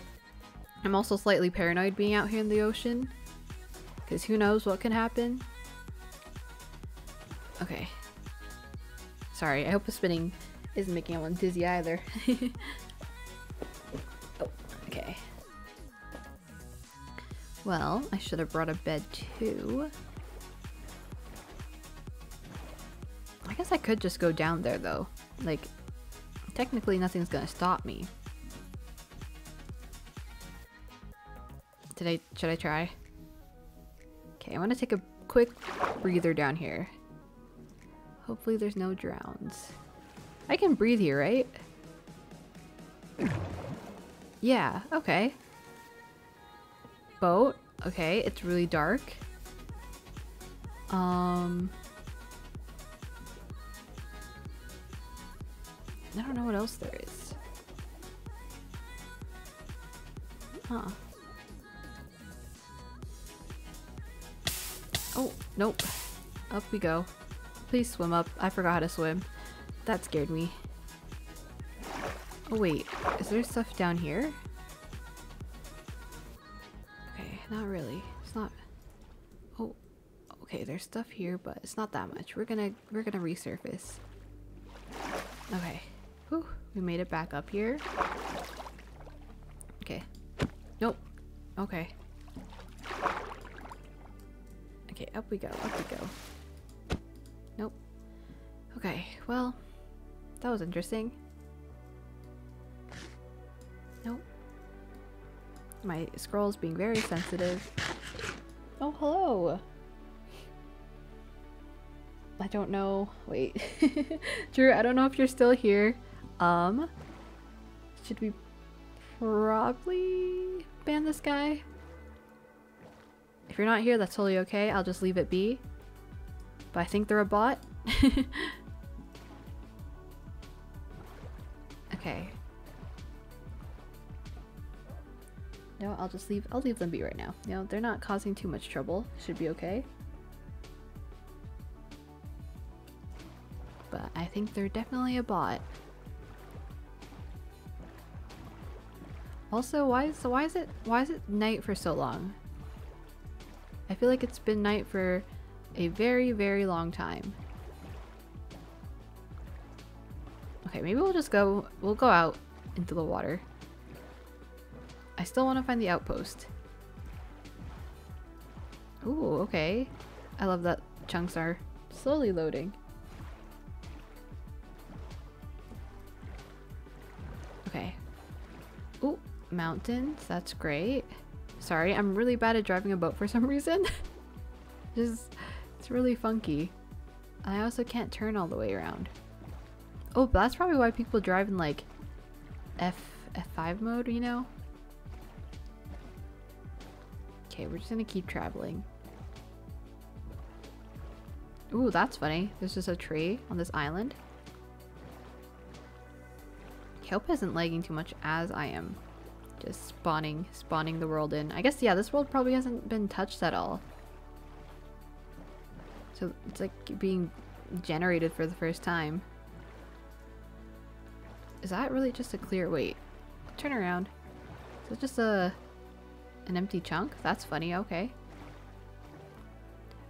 I'm also slightly paranoid being out here in the ocean. Because who knows what can happen. Okay. Sorry, I hope the spinning isn't making anyone dizzy either. oh, okay. Well, I should have brought a bed too. I guess I could just go down there though. Like, technically nothing's gonna stop me. Did I, should I try? Okay, I want to take a quick breather down here. Hopefully there's no drowns. I can breathe here, right? Yeah, okay. Boat. Okay, it's really dark. Um... I don't know what else there is. Huh. Oh, nope. Up we go. Please swim up. I forgot how to swim. That scared me. Oh wait, is there stuff down here? Okay, not really. It's not... Oh, okay, there's stuff here, but it's not that much. We're gonna, we're gonna resurface. Okay. Whew, we made it back up here. Okay. Nope. Okay. Okay, up we go, up we go. Nope. Okay, well, that was interesting. Nope. My scroll's being very sensitive. Oh, hello! I don't know. Wait. Drew, I don't know if you're still here. Um, should we probably ban this guy? If you're not here, that's totally okay. I'll just leave it be. But I think they're a bot. okay. No, I'll just leave I'll leave them be right now. You know, they're not causing too much trouble. Should be okay. But I think they're definitely a bot. Also, why is why is it why is it night for so long? I feel like it's been night for a very, very long time. Okay, maybe we'll just go, we'll go out into the water. I still want to find the outpost. Ooh, okay. I love that chunks are slowly loading. Mountains. That's great. Sorry, I'm really bad at driving a boat for some reason. Just, it's really funky. I also can't turn all the way around. Oh, that's probably why people drive in like F F5 mode, you know? Okay, we're just gonna keep traveling. Ooh, that's funny. There's just a tree on this island. Kelp isn't lagging too much as I am. Just spawning, spawning the world in. I guess, yeah, this world probably hasn't been touched at all. So it's like being generated for the first time. Is that really just a clear... Wait. Turn around. Is it just a... An empty chunk? That's funny. Okay.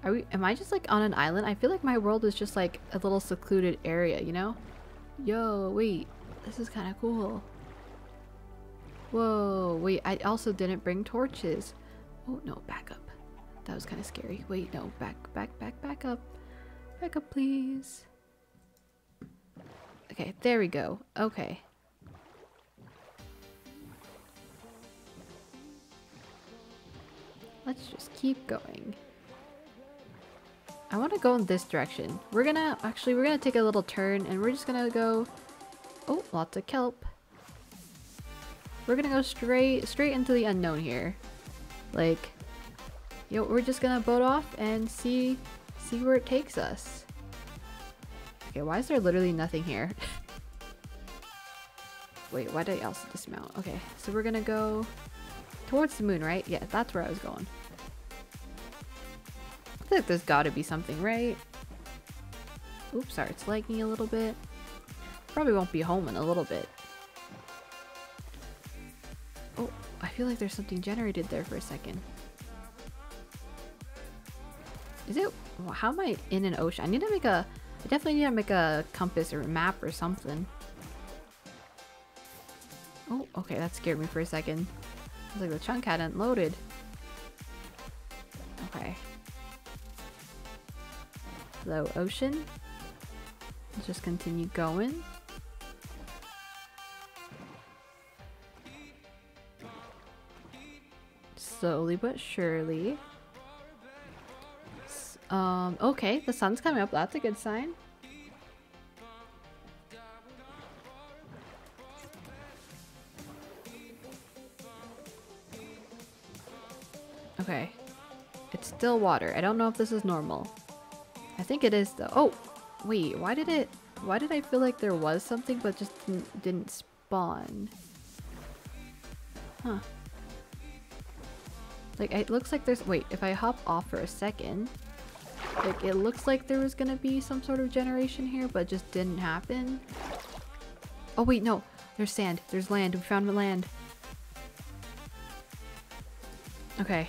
Are we... Am I just like on an island? I feel like my world is just like a little secluded area, you know? Yo, wait. This is kind of cool. Whoa, wait, I also didn't bring torches. Oh, no, back up. That was kind of scary. Wait, no, back, back, back, back up. Back up, please. Okay, there we go. Okay. Let's just keep going. I want to go in this direction. We're gonna, actually, we're gonna take a little turn and we're just gonna go... Oh, lots of kelp. We're gonna go straight, straight into the unknown here. Like, yo, we're just gonna boat off and see, see where it takes us. Okay, why is there literally nothing here? Wait, why did I also dismount? Okay, so we're gonna go towards the moon, right? Yeah, that's where I was going. I feel like there's gotta be something, right? Oops, sorry, it's lagging a little bit. Probably won't be home in a little bit. I feel like there's something generated there for a second. Is it? How am I in an ocean? I need to make a I definitely need to make a compass or a map or something. Oh, okay, that scared me for a second. I was like, the chunk hadn't loaded. Okay. Hello, ocean. Let's just continue going. Slowly but surely. Um, okay, the sun's coming up. That's a good sign. Okay. It's still water. I don't know if this is normal. I think it is though. Oh! Wait, why did it... Why did I feel like there was something but just didn't, didn't spawn? Huh. Like, it looks like there's- wait, if I hop off for a second... Like, it looks like there was gonna be some sort of generation here, but just didn't happen. Oh wait, no. There's sand. There's land. We found land. Okay.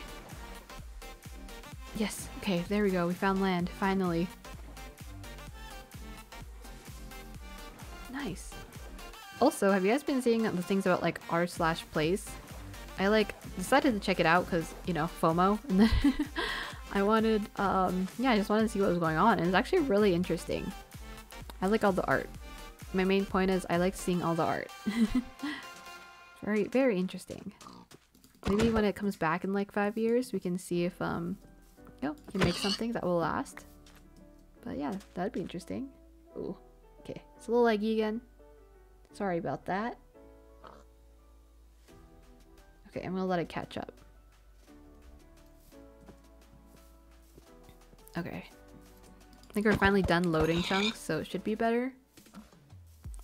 Yes. Okay, there we go. We found land. Finally. Nice. Also, have you guys been seeing the things about like r slash place? I like decided to check it out because, you know, FOMO. And then I wanted, um, yeah, I just wanted to see what was going on. And it's actually really interesting. I like all the art. My main point is I like seeing all the art. very, very interesting. Maybe when it comes back in like five years, we can see if, um, you know, can make something that will last. But yeah, that'd be interesting. Ooh, okay. It's a little leggy again. Sorry about that. I'm gonna let it catch up. Okay. I think we're finally done loading chunks, so it should be better.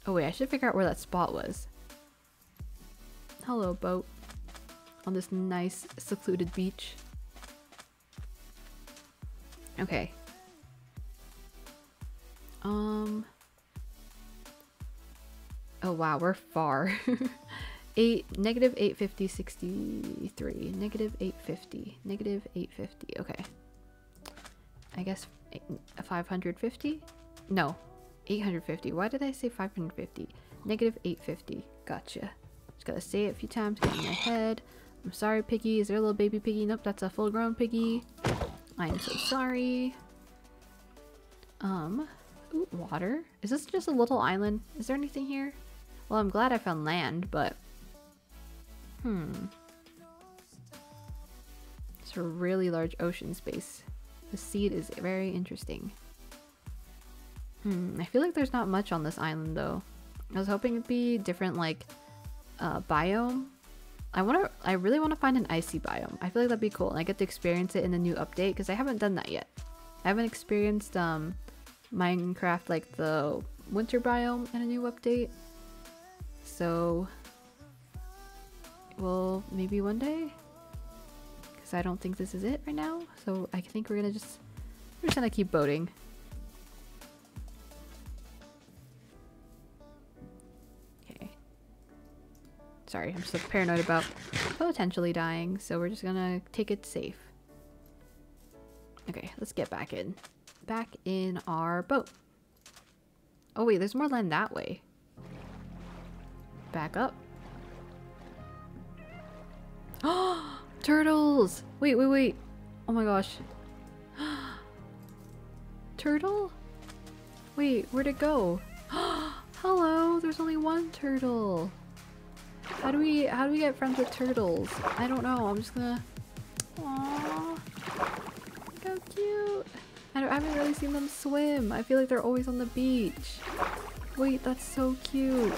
Oh wait, I should figure out where that spot was. Hello, boat. On this nice, secluded beach. Okay. Um... Oh wow, we're far. 8, negative 850, 63. Negative 850. Negative 850. Okay. I guess 550? No, 850. Why did I say 550? Negative 850. Gotcha. Just gotta say it a few times, get in my head. I'm sorry, piggy. Is there a little baby piggy? Nope, that's a full-grown piggy. I am so sorry. Um, ooh, water. Is this just a little island? Is there anything here? Well, I'm glad I found land, but... Hmm. It's a really large ocean space. The seed is very interesting. Hmm, I feel like there's not much on this island though. I was hoping it'd be different like uh, biome. I want to, I really want to find an icy biome. I feel like that'd be cool and I get to experience it in the new update because I haven't done that yet. I haven't experienced um, Minecraft like the winter biome in a new update. So, well, maybe one day? because I don't think this is it right now. So I think we're gonna just we're just gonna keep boating. Okay. sorry, I'm so paranoid about potentially dying, so we're just gonna take it safe. Okay, let's get back in. Back in our boat. Oh wait, there's more land that way. Back up. Turtles! Wait, wait, wait. Oh my gosh. Turtle? Wait, where'd it go? Hello, there's only one turtle. How do we how do we get friends with turtles? I don't know. I'm just gonna. Aww, how cute. I, don't, I haven't really seen them swim. I feel like they're always on the beach. Wait, that's so cute.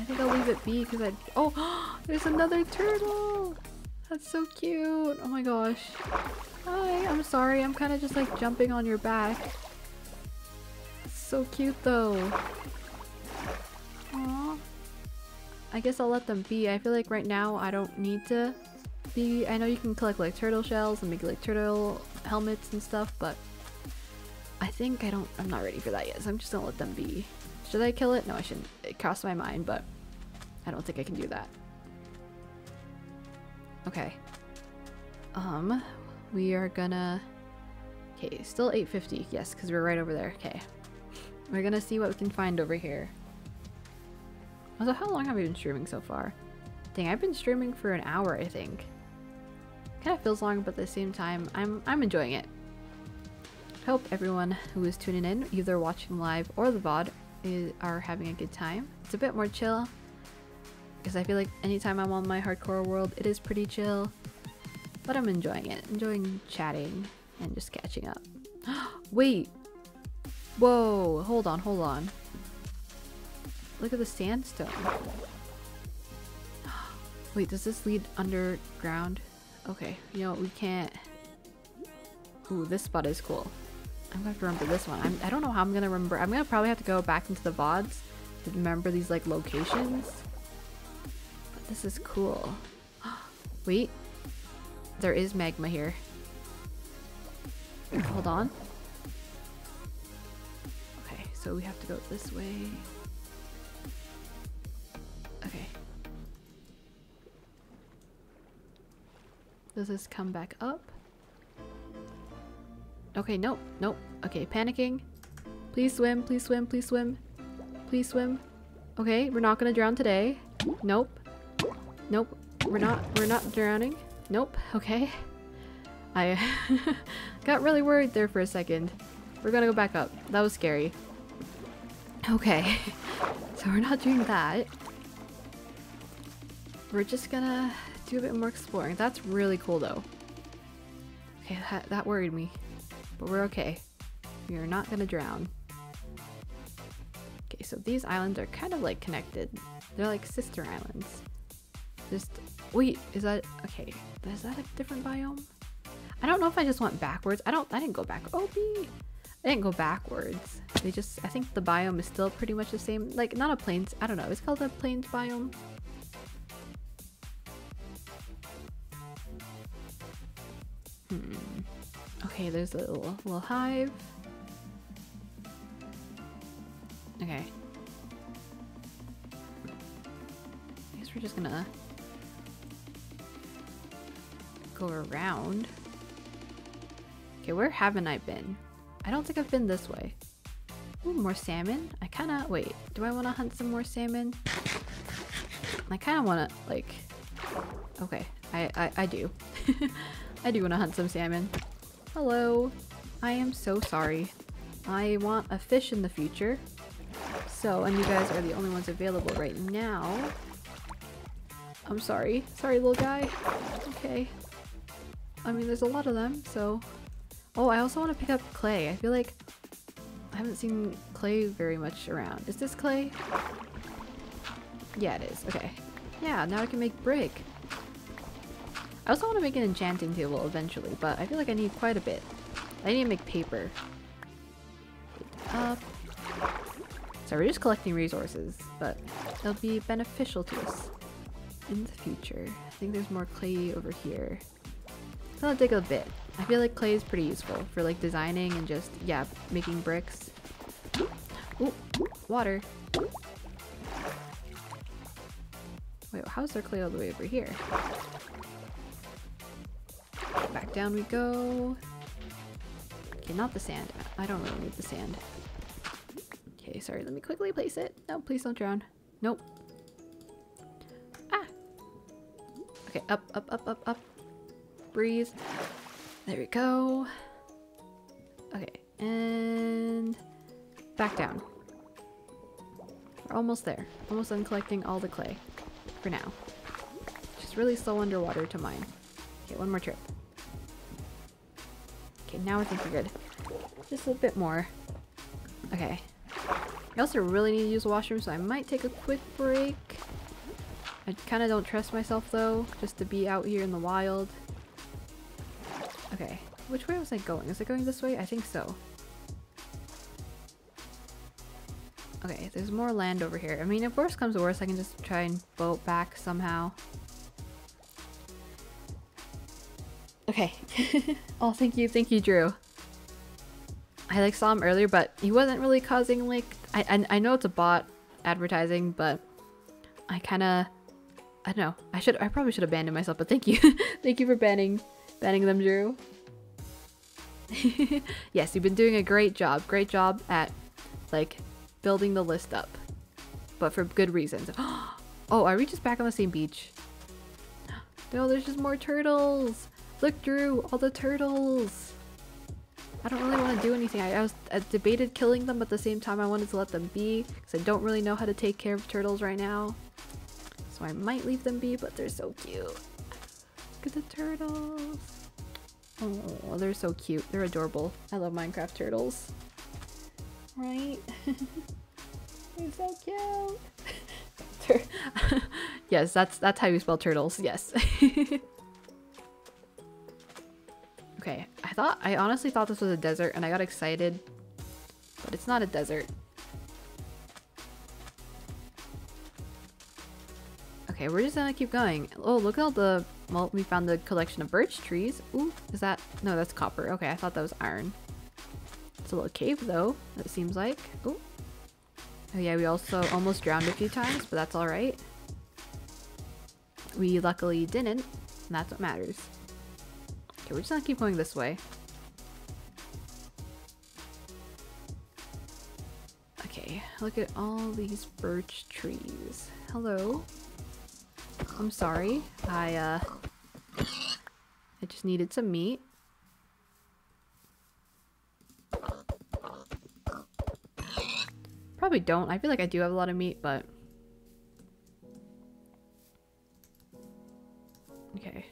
I think I'll leave it be because I. Oh, there's another turtle. That's so cute. Oh my gosh. Hi, I'm sorry. I'm kind of just like jumping on your back. So cute though. Aww. I guess I'll let them be. I feel like right now I don't need to be- I know you can collect like turtle shells and make like turtle helmets and stuff, but I think I don't- I'm not ready for that yet, so I'm just gonna let them be. Should I kill it? No, I shouldn't. It crossed my mind, but I don't think I can do that. Okay. Um, we are gonna... Okay, still 850. Yes, because we're right over there. Okay. We're gonna see what we can find over here. Also, how long have we been streaming so far? Dang, I've been streaming for an hour, I think. Kind of feels long, but at the same time, I'm I'm enjoying it. Hope everyone who is tuning in, either watching live or the VOD, is, are having a good time. It's a bit more chill, because I feel like anytime I'm on my hardcore world, it is pretty chill. But I'm enjoying it. Enjoying chatting and just catching up. Wait! Whoa! Hold on, hold on. Look at the sandstone. Wait, does this lead underground? Okay, you know, we can't... Ooh, this spot is cool. I'm gonna have to remember this one. I'm, I don't know how I'm gonna remember. I'm gonna probably have to go back into the VODs to remember these, like, locations. But this is cool. Wait. There is magma here. Hold on. Okay, so we have to go this way. Okay. Does this come back up? Okay, nope, nope. Okay, panicking. Please swim, please swim, please swim. Please swim. Okay, we're not gonna drown today. Nope. Nope. We're not we're not drowning. Nope. Okay. I got really worried there for a second. We're gonna go back up. That was scary. Okay. so we're not doing that. We're just gonna do a bit more exploring. That's really cool though. Okay, that, that worried me. But we're okay. We are not gonna drown. Okay, so these islands are kind of like connected. They're like sister islands. Just, wait, is that, okay, is that a different biome? I don't know if I just went backwards. I don't, I didn't go back, oh, B. I didn't go backwards. They just, I think the biome is still pretty much the same. Like, not a plains, I don't know, it's called a plains biome. Okay, there's a little, little hive. Okay. I guess we're just gonna go around. Okay, where haven't I been? I don't think I've been this way. Ooh, more salmon? I kinda- wait, do I wanna hunt some more salmon? I kinda wanna, like... Okay, I, I, I do. I do wanna hunt some salmon. Hello. I am so sorry. I want a fish in the future. So, and you guys are the only ones available right now. I'm sorry. Sorry, little guy. Okay. I mean, there's a lot of them, so... Oh, I also want to pick up clay. I feel like I haven't seen clay very much around. Is this clay? Yeah, it is. Okay. Yeah, now I can make brick. I also want to make an enchanting table eventually, but I feel like I need quite a bit. I need to make paper. Up. So we're just collecting resources, but they'll be beneficial to us in the future. I think there's more clay over here. I'll dig a bit. I feel like clay is pretty useful for like designing and just, yeah, making bricks. Ooh, water. Wait, how's there clay all the way over here? Back down we go. Okay, not the sand. I don't really need the sand. Okay, sorry, let me quickly place it. No, please don't drown. Nope. Ah! Okay, up, up, up, up, up. Breathe. There we go. Okay, and back down. We're almost there. Almost done collecting all the clay. For now. Just really slow underwater to mine. Okay, one more trip. Okay, now I think we're good. Just a bit more. Okay. I also really need to use the washroom, so I might take a quick break. I kind of don't trust myself, though, just to be out here in the wild. Okay. Which way was I going? Is it going this way? I think so. Okay, there's more land over here. I mean, if worse comes to worst, I can just try and boat back somehow. Okay. oh, thank you, thank you, Drew. I like saw him earlier, but he wasn't really causing like I I, I know it's a bot advertising, but I kind of I don't know. I should I probably should abandon myself, but thank you, thank you for banning banning them, Drew. yes, you've been doing a great job. Great job at like building the list up, but for good reasons. oh, are we just back on the same beach? No, there's just more turtles. Look, Drew, all the turtles. I don't really want to do anything. I, I was I debated killing them, but at the same time I wanted to let them be because I don't really know how to take care of turtles right now. So I might leave them be, but they're so cute. Look at the turtles. Oh, they're so cute. They're adorable. I love Minecraft turtles. Right? they're so cute. yes, that's that's how you spell turtles. Yes. Okay, I thought- I honestly thought this was a desert and I got excited. But it's not a desert. Okay, we're just gonna keep going. Oh, look at all the- well, we found the collection of birch trees. Ooh, is that- no, that's copper. Okay, I thought that was iron. It's a little cave though, it seems like. Ooh. Oh yeah, we also almost drowned a few times, but that's alright. We luckily didn't, and that's what matters. Okay, we're just gonna keep going this way. Okay, look at all these birch trees. Hello. I'm sorry. I, uh... I just needed some meat. Probably don't. I feel like I do have a lot of meat, but... Okay.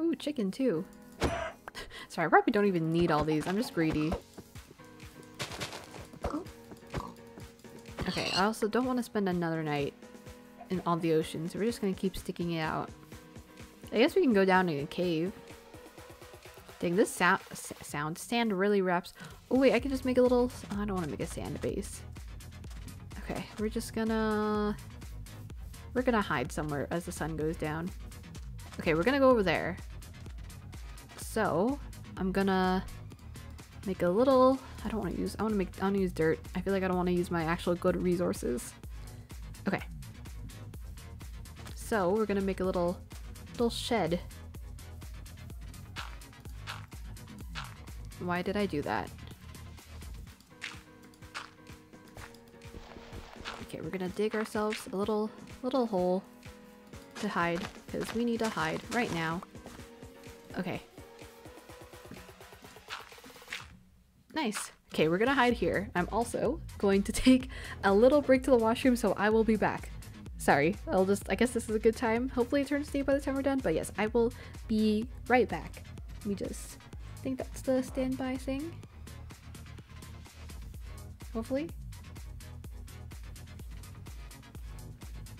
Ooh, chicken too. Sorry, I probably don't even need all these. I'm just greedy. Okay, I also don't want to spend another night in on the ocean, so we're just gonna keep sticking it out. I guess we can go down in a cave. Dang, this sound, sound sand really wraps. Oh wait, I can just make a little. I don't want to make a sand base. Okay, we're just gonna. We're gonna hide somewhere as the sun goes down. Okay, we're gonna go over there. So, I'm gonna make a little, I don't want to use, I want to make, I want to use dirt. I feel like I don't want to use my actual good resources. Okay. So, we're gonna make a little, little shed. Why did I do that? Okay, we're gonna dig ourselves a little, little hole to hide, because we need to hide right now. Okay, Nice. Okay, we're gonna hide here. I'm also going to take a little break to the washroom, so I will be back. Sorry, I'll just, I guess this is a good time. Hopefully it turns day by the time we're done, but yes, I will be right back. Let me just, I think that's the standby thing. Hopefully.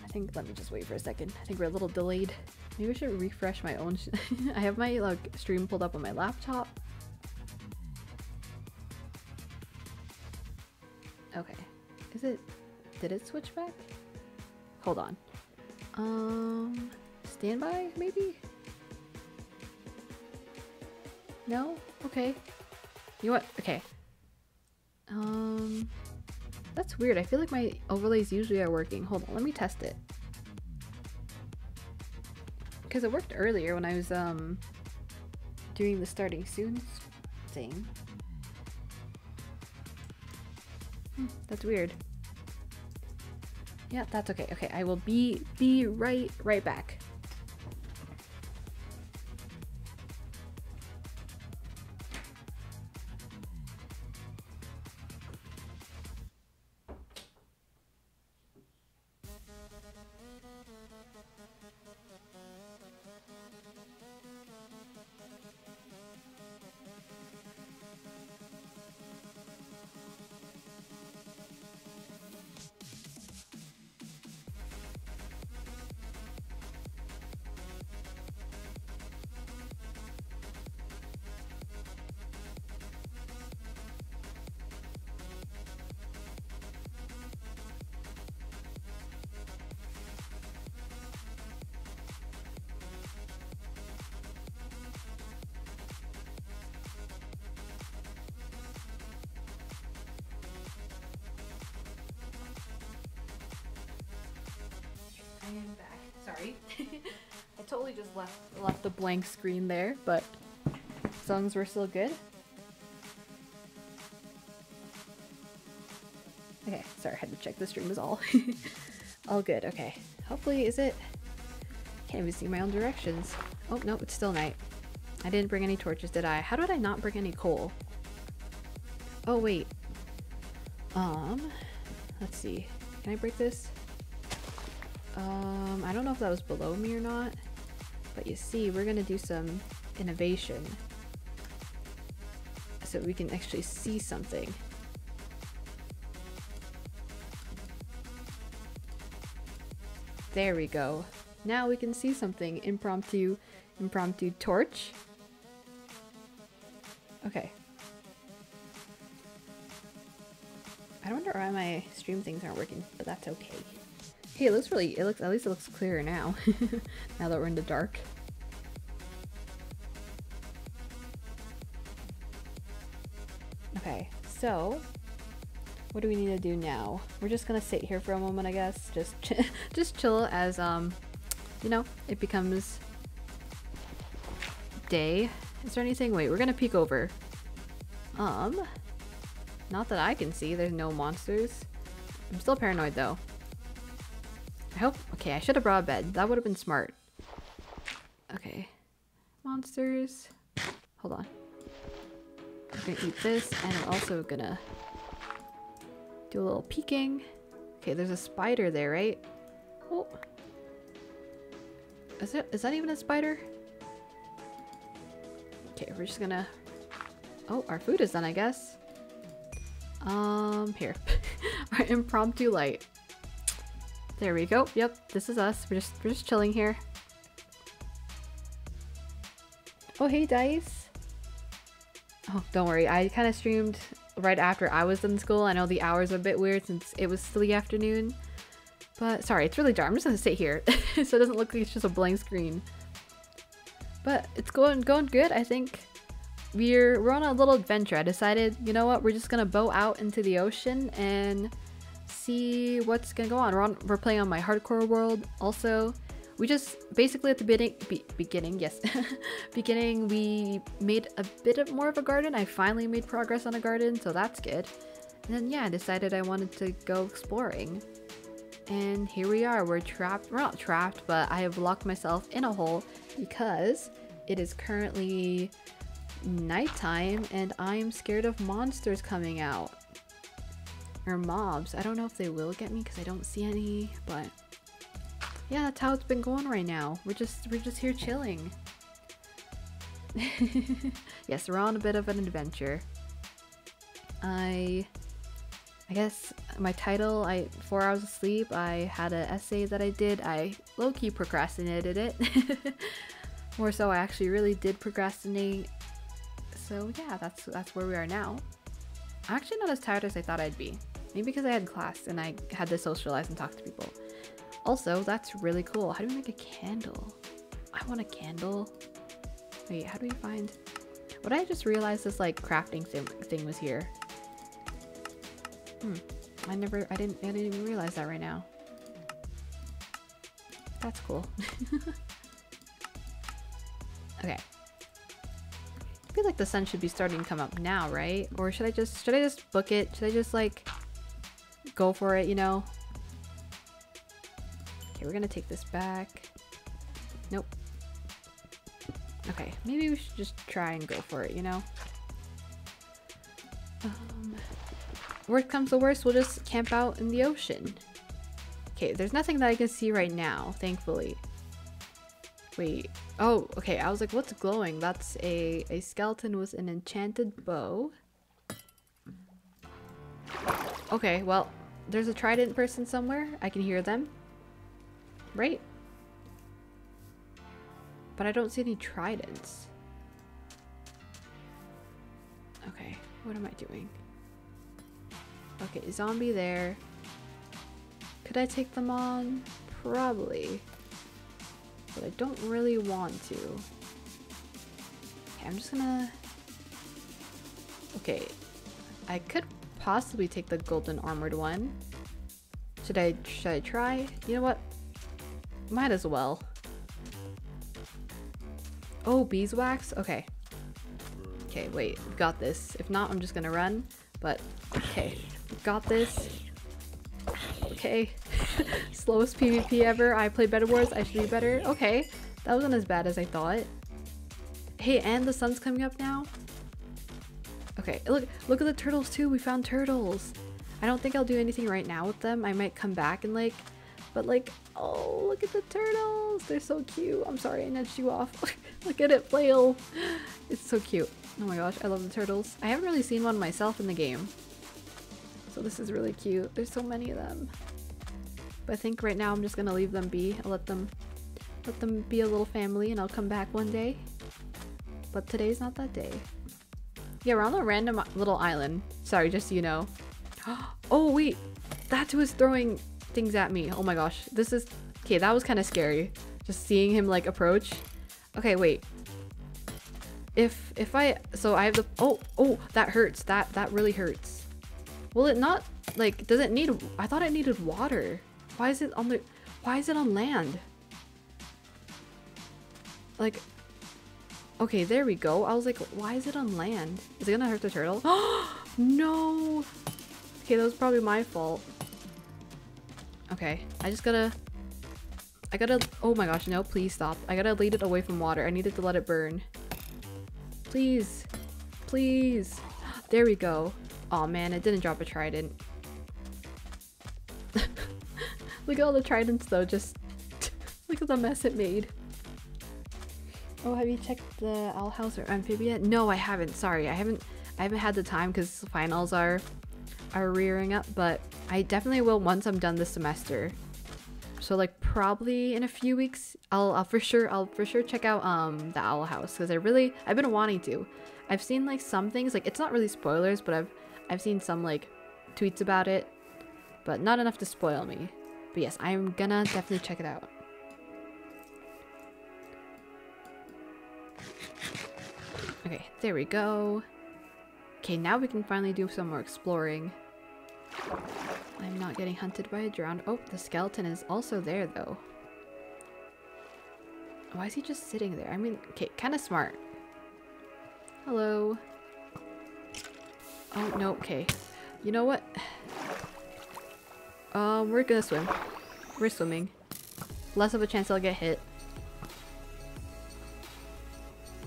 I think, let me just wait for a second. I think we're a little delayed. Maybe I should refresh my own, I have my like stream pulled up on my laptop. Okay. Is it... Did it switch back? Hold on. Um... Standby, maybe? No? Okay. You know what? Okay. Um... That's weird. I feel like my overlays usually are working. Hold on, let me test it. Because it worked earlier when I was um doing the starting soon thing. That's weird. Yeah, that's okay. Okay, I will be be right right back. I totally just left left the blank screen there, but songs were still good. Okay, sorry, I had to check the stream is all. all good, okay. Hopefully, is it... Can't even see my own directions. Oh, no, it's still night. I didn't bring any torches, did I? How did I not bring any coal? Oh, wait. Um, let's see. Can I break this? Um, I don't know if that was below me or not, but you see, we're gonna do some innovation so we can actually see something. There we go. Now we can see something. Impromptu, impromptu torch. Okay. I wonder why my stream things aren't working, but that's okay. Hey, it looks really, it looks, at least it looks clearer now. now that we're in the dark. Okay, so what do we need to do now? We're just gonna sit here for a moment, I guess. Just, ch just chill as, um, you know, it becomes day. Is there anything? Wait, we're gonna peek over. Um, not that I can see. There's no monsters. I'm still paranoid though. I hope- okay, I should have brought a bed. That would have been smart. Okay. Monsters. Hold on. I'm gonna eat this, and I'm also gonna do a little peeking. Okay, there's a spider there, right? Oh. Is it- is that even a spider? Okay, we're just gonna... Oh, our food is done, I guess. Um, here. our impromptu light. There we go. Yep, this is us. We're just we're just chilling here. Oh hey Dice. Oh, don't worry. I kind of streamed right after I was in school. I know the hours are a bit weird since it was still the afternoon. But sorry, it's really dark. I'm just gonna sit here so it doesn't look like it's just a blank screen. But it's going going good. I think we're we're on a little adventure. I decided, you know what, we're just gonna bow out into the ocean and see what's gonna go on. We're on we're playing on my hardcore world also. We just basically at the beginning be, beginning, yes. beginning we made a bit of more of a garden. I finally made progress on a garden, so that's good. And then yeah, I decided I wanted to go exploring. And here we are. We're trapped. We're not trapped, but I have locked myself in a hole because it is currently nighttime and I'm scared of monsters coming out or mobs. I don't know if they will get me because I don't see any, but yeah, that's how it's been going right now. We're just we're just here chilling. yes, we're on a bit of an adventure. I I guess my title, I four hours of sleep. I had an essay that I did. I low-key procrastinated it. More so, I actually really did procrastinate. So yeah, that's that's where we are now. I'm actually not as tired as I thought I'd be. Maybe because I had class and I had to socialize and talk to people. Also, that's really cool. How do we make a candle? I want a candle. Wait, how do we find... What I just realized this like crafting thing, thing was here. Hmm. I never, I didn't, I didn't even realize that right now. That's cool. okay. I feel like the sun should be starting to come up now, right? Or should I just, should I just book it? Should I just like go for it, you know? Okay, we're gonna take this back. Nope. Okay, maybe we should just try and go for it, you know? Um, worst comes to worst, we'll just camp out in the ocean. Okay, there's nothing that I can see right now, thankfully. Wait. Oh, okay. I was like, what's glowing? That's a, a skeleton with an enchanted bow. Okay, well, there's a trident person somewhere. I can hear them. Right? But I don't see any tridents. Okay, what am I doing? Okay, zombie there. Could I take them on? Probably. But I don't really want to. Okay, I'm just gonna... Okay, I could possibly take the golden armored one. Should I, should I try? You know what? Might as well. Oh, beeswax? Okay. Okay, wait. Got this. If not, I'm just gonna run. But, okay. Got this. Okay. Slowest PvP ever. I play Bed Wars. I should be better. Okay. That wasn't as bad as I thought. Hey, and the sun's coming up now? Okay, look, look at the turtles too. We found turtles. I don't think I'll do anything right now with them. I might come back and like, but like, oh, look at the turtles. They're so cute. I'm sorry, I nudged you off. look at it flail. It's so cute. Oh my gosh, I love the turtles. I haven't really seen one myself in the game. So this is really cute. There's so many of them. But I think right now I'm just gonna leave them be. I'll let them let them be a little family and I'll come back one day. But today's not that day. Yeah, we're on a random little island. Sorry, just so you know. Oh, wait. That's who is throwing things at me. Oh my gosh. This is... Okay, that was kind of scary. Just seeing him, like, approach. Okay, wait. If if I... So I have the... Oh, oh, that hurts. That, that really hurts. Will it not... Like, does it need... I thought it needed water. Why is it on the... Why is it on land? Like, Okay, there we go. I was like, why is it on land? Is it gonna hurt the turtle? no! Okay, that was probably my fault. Okay, I just gotta... I gotta... Oh my gosh, no, please stop. I gotta lead it away from water. I needed to let it burn. Please. Please. There we go. oh, man, it didn't drop a trident. Look at all the tridents though, just... Look at the mess it made. Oh, have you checked the Owl House or Amphibia? No, I haven't. Sorry, I haven't. I haven't had the time because finals are are rearing up. But I definitely will once I'm done this semester. So like probably in a few weeks, I'll, I'll for sure I'll for sure check out um the Owl House because I really I've been wanting to. I've seen like some things like it's not really spoilers, but I've I've seen some like tweets about it, but not enough to spoil me. But yes, I'm gonna definitely check it out. Okay, there we go. Okay, now we can finally do some more exploring. I'm not getting hunted by a drowned- Oh, the skeleton is also there though. Why is he just sitting there? I mean, okay, kind of smart. Hello. Oh, no, okay. You know what? Um, we're gonna swim. We're swimming. Less of a chance I'll get hit.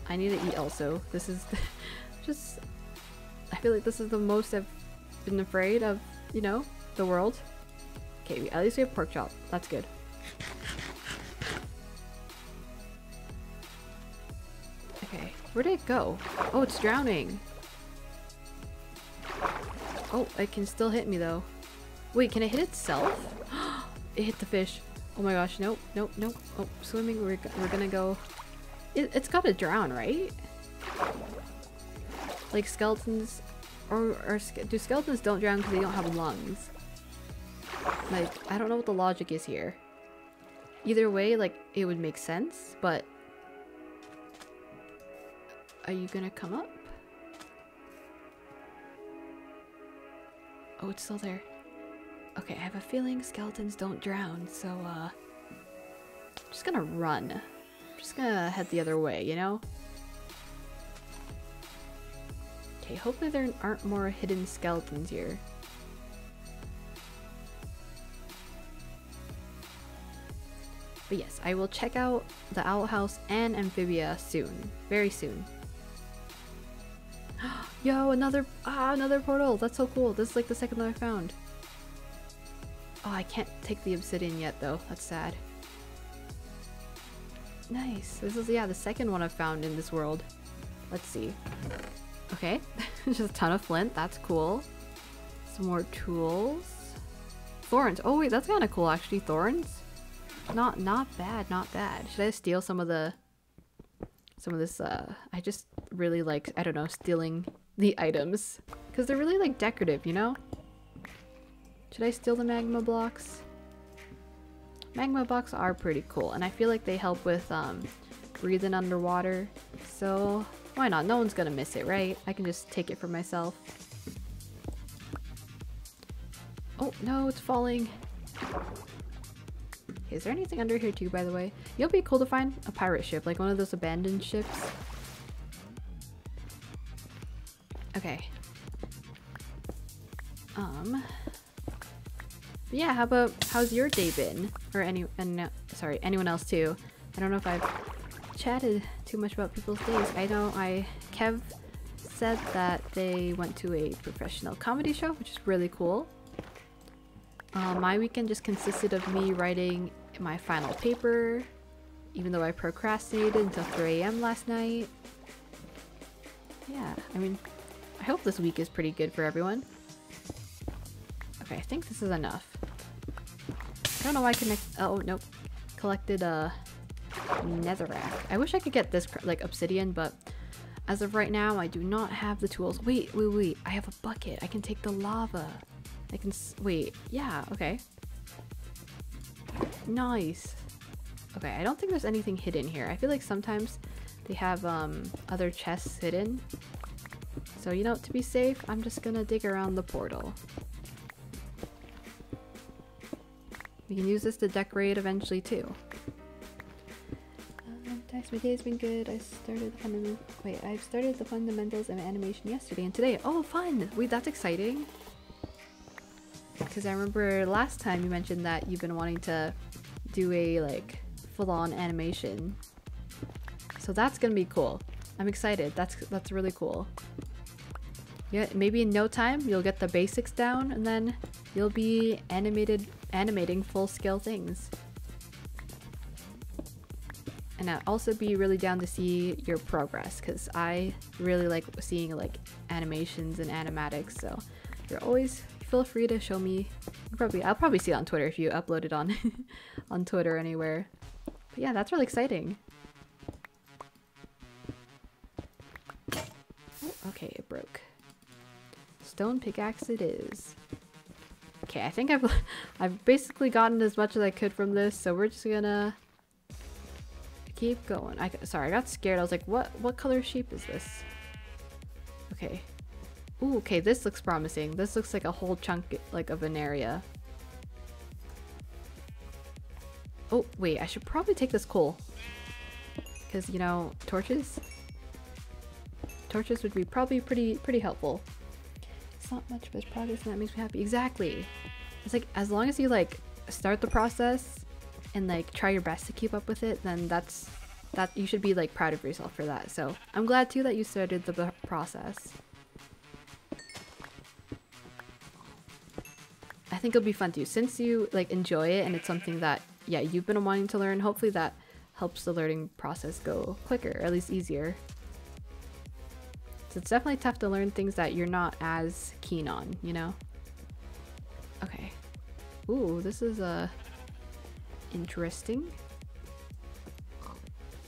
I need to eat also. This is just... I feel like this is the most I've been afraid of, you know, the world. Okay, at least we have pork chop. That's good. Okay, where did it go? Oh, it's drowning. Oh, it can still hit me though. Wait, can it hit itself? it hit the fish. Oh my gosh, nope, nope, nope. Oh, swimming, we're, we're gonna go it, has gotta drown, right? Like skeletons, or, or do skeletons don't drown because they don't have lungs? Like, I don't know what the logic is here. Either way, like, it would make sense, but... Are you gonna come up? Oh, it's still there. Okay, I have a feeling skeletons don't drown, so uh I'm just gonna run. Just gonna head the other way, you know? Okay, hopefully there aren't more hidden skeletons here. But yes, I will check out the Owl House and Amphibia soon. Very soon. Yo, another ah, another portal. That's so cool. This is like the second that I found. Oh, I can't take the obsidian yet though. That's sad. Nice. This is yeah, the second one I've found in this world. Let's see. Okay. Just a ton of flint. That's cool. Some more tools. Thorns. Oh wait, that's kind of cool actually. Thorns. Not not bad, not bad. Should I steal some of the some of this uh I just really like I don't know, stealing the items cuz they're really like decorative, you know? Should I steal the magma blocks? Magma blocks are pretty cool and I feel like they help with um breathing underwater. So, why not? No one's to miss it, right? I can just take it for myself. Oh, no, it's falling. Is there anything under here too, by the way? It'll be cool to find a pirate ship, like one of those abandoned ships. Okay. Um. Yeah, how about, how's your day been? Or any, and uh, sorry, anyone else too. I don't know if I've chatted too much about people's days. I know I, Kev said that they went to a professional comedy show, which is really cool. Uh, my weekend just consisted of me writing my final paper, even though I procrastinated until 3 a.m. last night. Yeah, I mean, I hope this week is pretty good for everyone. Okay, I think this is enough. I don't know why I connect- oh, nope. Collected a netherrack. I wish I could get this, like, obsidian, but as of right now, I do not have the tools. Wait, wait, wait. I have a bucket. I can take the lava. I can- wait. Yeah, okay. Nice. Okay, I don't think there's anything hidden here. I feel like sometimes they have um, other chests hidden. So, you know, to be safe, I'm just gonna dig around the portal. We can use this to decorate eventually too. Um, my day's been good. I started the. Wait, I've started the fundamentals of animation yesterday and today. Oh, fun! Wait, that's exciting. Because I remember last time you mentioned that you've been wanting to do a like full-on animation. So that's gonna be cool. I'm excited. That's that's really cool. Yeah, maybe in no time you'll get the basics down and then you'll be animated animating full-scale things. And I'd also be really down to see your progress because I really like seeing like animations and animatics so you're always feel free to show me. Probably I'll probably see it on Twitter if you upload it on on Twitter anywhere. But yeah, that's really exciting. Oh, okay, it broke. Stone pickaxe it is. Okay, I think I've I've basically gotten as much as I could from this, so we're just gonna keep going. I sorry, I got scared. I was like, what what color sheep is this? Okay, Ooh, okay, this looks promising. This looks like a whole chunk like of an area. Oh, wait, I should probably take this coal. Because, you know, torches? Torches would be probably pretty pretty helpful. Not much but progress and that makes me happy. Exactly. It's like, as long as you, like, start the process and, like, try your best to keep up with it, then that's, that, you should be, like, proud of yourself for that. So, I'm glad, too, that you started the process. I think it'll be fun too. Since you like enjoy it and it's something that yeah you've been wanting to learn, hopefully that helps the learning process go quicker, or at least easier. So it's definitely tough to learn things that you're not as keen on, you know? Okay. Ooh, this is uh interesting.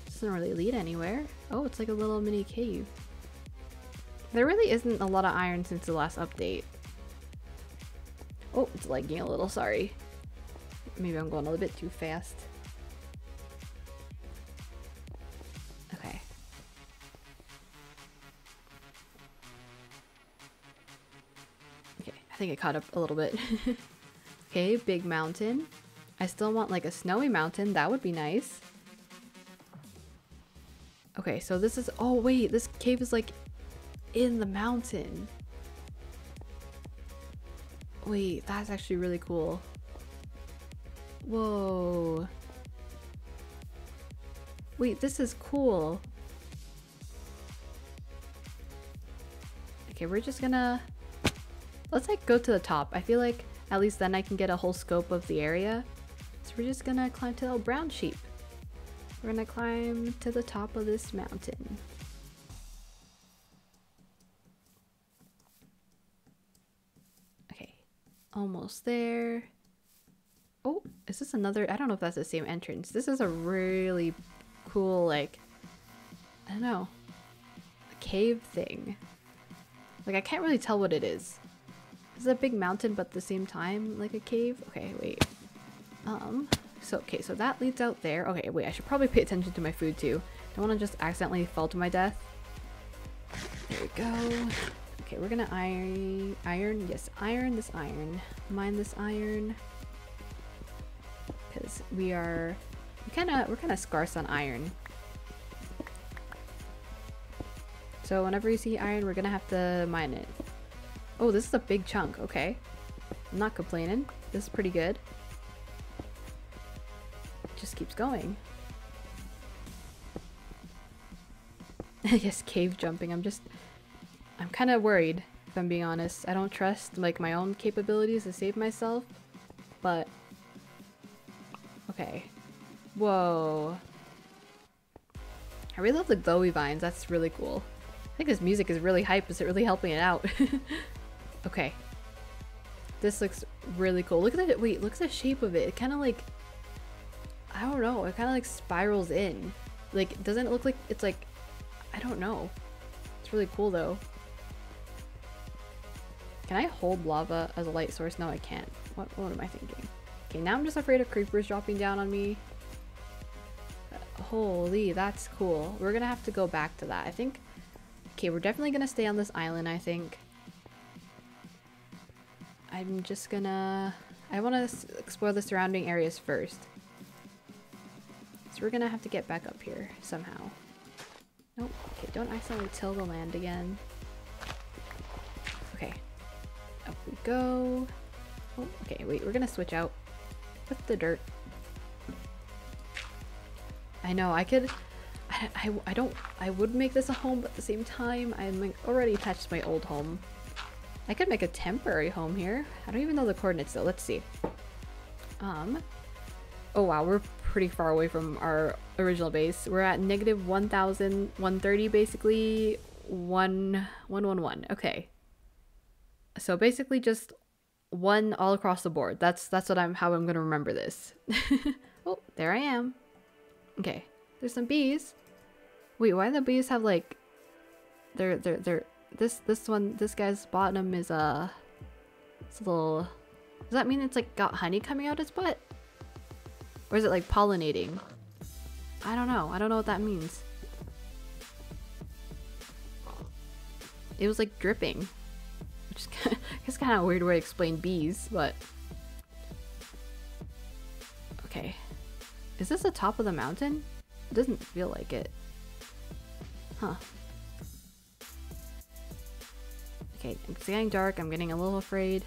Doesn't really lead anywhere. Oh, it's like a little mini cave. There really isn't a lot of iron since the last update. Oh, it's lagging a little, sorry. Maybe I'm going a little bit too fast. Think I caught up a little bit. Okay, big mountain. I still want like a snowy mountain. That would be nice. Okay, so this is... Oh, wait. This cave is like in the mountain. Wait, that's actually really cool. Whoa. Wait, this is cool. Okay, we're just gonna... Let's like go to the top. I feel like at least then I can get a whole scope of the area. So we're just gonna climb to the brown sheep. We're gonna climb to the top of this mountain. Okay, almost there. Oh, is this another? I don't know if that's the same entrance. This is a really cool, like, I don't know, cave thing. Like, I can't really tell what it is. Is a big mountain but at the same time like a cave? Okay, wait. Um, so, okay, so that leads out there. Okay, wait, I should probably pay attention to my food too. Don't want to just accidentally fall to my death. There we go. Okay, we're gonna iron, iron, yes, iron this iron. Mine this iron. Because we are, kind of, we're kind of scarce on iron. So whenever you see iron, we're gonna have to mine it. Oh, this is a big chunk. Okay. I'm not complaining. This is pretty good. It just keeps going. yes, cave jumping. I'm just... I'm kind of worried, if I'm being honest. I don't trust, like, my own capabilities to save myself. But... Okay. Whoa. I really love the glowy vines. That's really cool. I think this music is really hype. Is it really helping it out? Okay. This looks really cool. Look at it. Wait, look at the shape of it. It kind of like, I don't know. It kind of like spirals in. Like, doesn't it look like it's like, I don't know. It's really cool though. Can I hold lava as a light source? No, I can't. What, what am I thinking? Okay, now I'm just afraid of creepers dropping down on me. Holy, that's cool. We're gonna have to go back to that. I think, okay, we're definitely gonna stay on this island, I think. I'm just gonna... I want to explore the surrounding areas first. So we're gonna have to get back up here somehow. Nope. Okay, don't accidentally till the land again. Okay. Up we go. Oh, okay, wait, we're gonna switch out with the dirt. I know, I could... I, I, I don't... I would make this a home, but at the same time, I'm already attached to my old home. I could make a temporary home here. I don't even know the coordinates though. Let's see. Um. Oh wow, we're pretty far away from our original base. We're at negative 1,130 basically. One, one, one, one. Okay. So basically just one all across the board. That's that's what I'm how I'm gonna remember this. oh, there I am. Okay. There's some bees. Wait, why do the bees have like they're they're they're this this one this guy's bottom is uh it's a little does that mean it's like got honey coming out its butt? Or is it like pollinating? I don't know. I don't know what that means. It was like dripping. Which is kind of, it's kind of a weird way to explain bees but okay. Is this the top of the mountain? It doesn't feel like it. Huh Okay, it's getting dark. I'm getting a little afraid.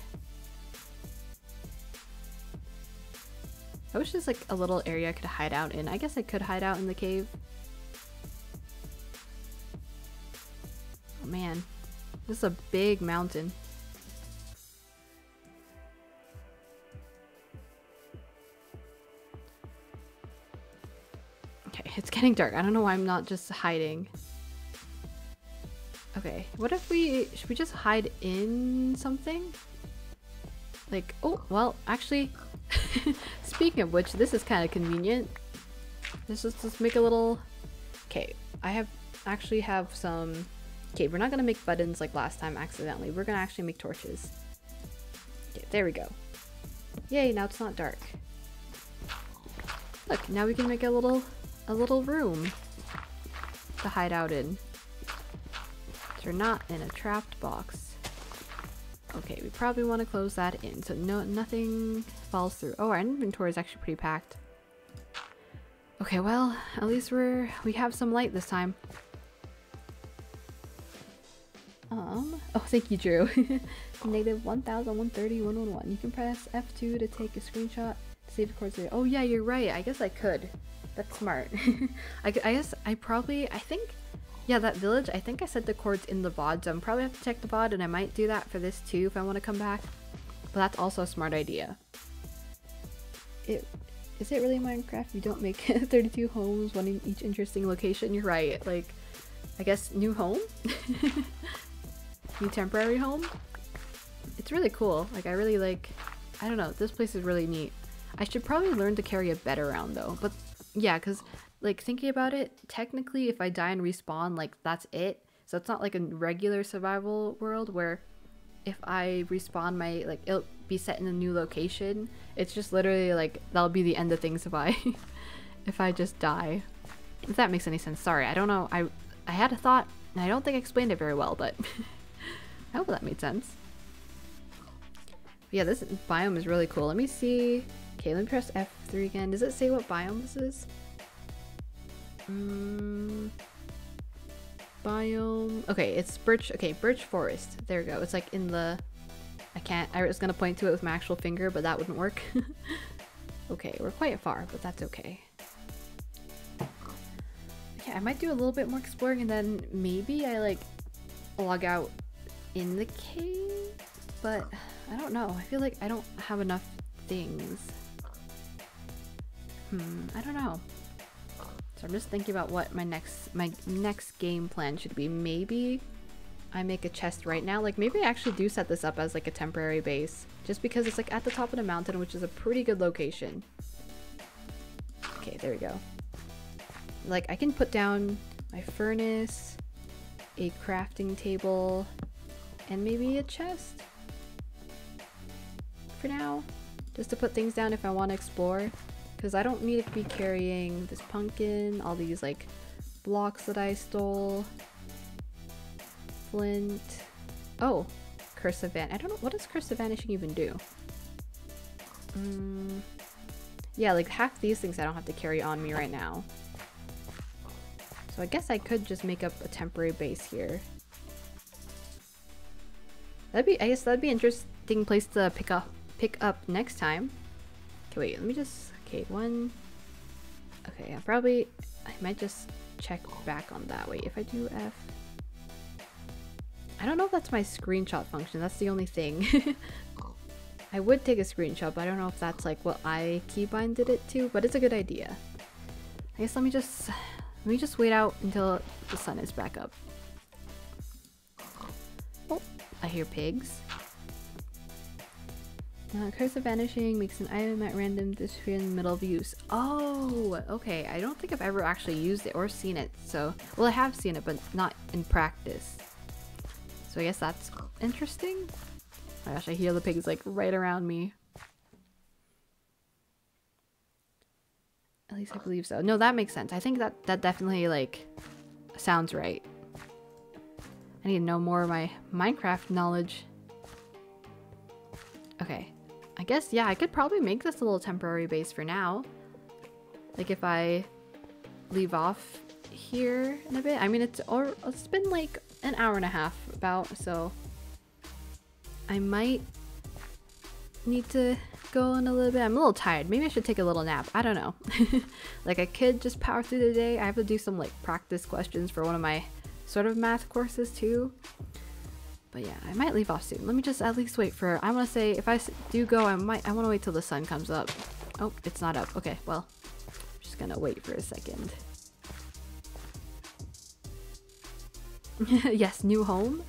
I wish there's like a little area I could hide out in. I guess I could hide out in the cave. Oh man, this is a big mountain. Okay, it's getting dark. I don't know why I'm not just hiding. Okay, what if we, should we just hide in something? Like, oh, well, actually, speaking of which, this is kind of convenient. Let's just, just make a little, okay, I have, actually have some, okay, we're not gonna make buttons like last time accidentally. We're gonna actually make torches. Okay, there we go. Yay, now it's not dark. Look, now we can make a little, a little room to hide out in. You're not in a trapped box. Okay, we probably want to close that in so no nothing falls through. Oh, our inventory is actually pretty packed. Okay, well, at least we're we have some light this time. Um, oh, thank you, Drew. Negative 1030 111. You can press F2 to take a screenshot save the later. Oh, yeah, you're right. I guess I could. That's smart. I, I guess I probably, I think, yeah, that village, I think I set the chords in the VOD, so I'm probably have to check the VOD, and I might do that for this too if I want to come back. But that's also a smart idea. It is it really Minecraft? You don't make 32 homes, one in each interesting location. You're right. Like, I guess new home, new temporary home. It's really cool. Like, I really like. I don't know. This place is really neat. I should probably learn to carry a bed around though. But yeah, because like thinking about it, technically, if I die and respawn, like that's it. So it's not like a regular survival world where if I respawn my like it'll be set in a new location. It's just literally like that'll be the end of things if I if I just die. If that makes any sense. Sorry, I don't know. I I had a thought and I don't think I explained it very well, but I hope that made sense. Yeah, this biome is really cool. Let me see. Okay, let me press F3 again. Does it say what biome this is? Mm, biome. Okay, it's birch. Okay, birch forest. There we go. It's like in the. I can't. I was gonna point to it with my actual finger, but that wouldn't work. okay, we're quite far, but that's okay. Okay, I might do a little bit more exploring, and then maybe I like log out in the cave, but I don't know. I feel like I don't have enough things. Hmm, I don't know. So I'm just thinking about what my next my next game plan should be. Maybe I make a chest right now. Like maybe I actually do set this up as like a temporary base. Just because it's like at the top of the mountain, which is a pretty good location. Okay, there we go. Like I can put down my furnace, a crafting table, and maybe a chest for now. Just to put things down if I want to explore. Because I don't need to be carrying this pumpkin, all these like blocks that I stole. Flint. Oh, Curse of Van. I don't know. What does Curse of Vanishing even do? Mm, yeah, like half these things I don't have to carry on me right now. So I guess I could just make up a temporary base here. That'd be, I guess that'd be interesting place to pick up, pick up next time. Okay, wait, let me just, okay, one, okay, I probably, I might just check back on that. Wait, if I do F, I don't know if that's my screenshot function, that's the only thing. I would take a screenshot, but I don't know if that's like what I keybinded it to, but it's a good idea. I guess let me just, let me just wait out until the sun is back up. Oh, I hear pigs. Uh, Curse of Vanishing makes an item at random disappear in the middle of use. Oh, okay. I don't think I've ever actually used it or seen it. So, well, I have seen it, but not in practice. So I guess that's interesting. Oh my gosh, I hear the pigs like right around me. At least I believe so. No, that makes sense. I think that that definitely like sounds right. I need to know more of my Minecraft knowledge. Okay. I guess, yeah, I could probably make this a little temporary base for now. Like if I leave off here in a bit. I mean, it's or it's been like an hour and a half about, so I might need to go in a little bit. I'm a little tired. Maybe I should take a little nap. I don't know. like I could just power through the day. I have to do some like practice questions for one of my sort of math courses too. But yeah, I might leave off soon. Let me just at least wait for, I want to say, if I do go, I might, I want to wait till the sun comes up. Oh, it's not up. Okay, well, I'm just gonna wait for a second. yes, new home.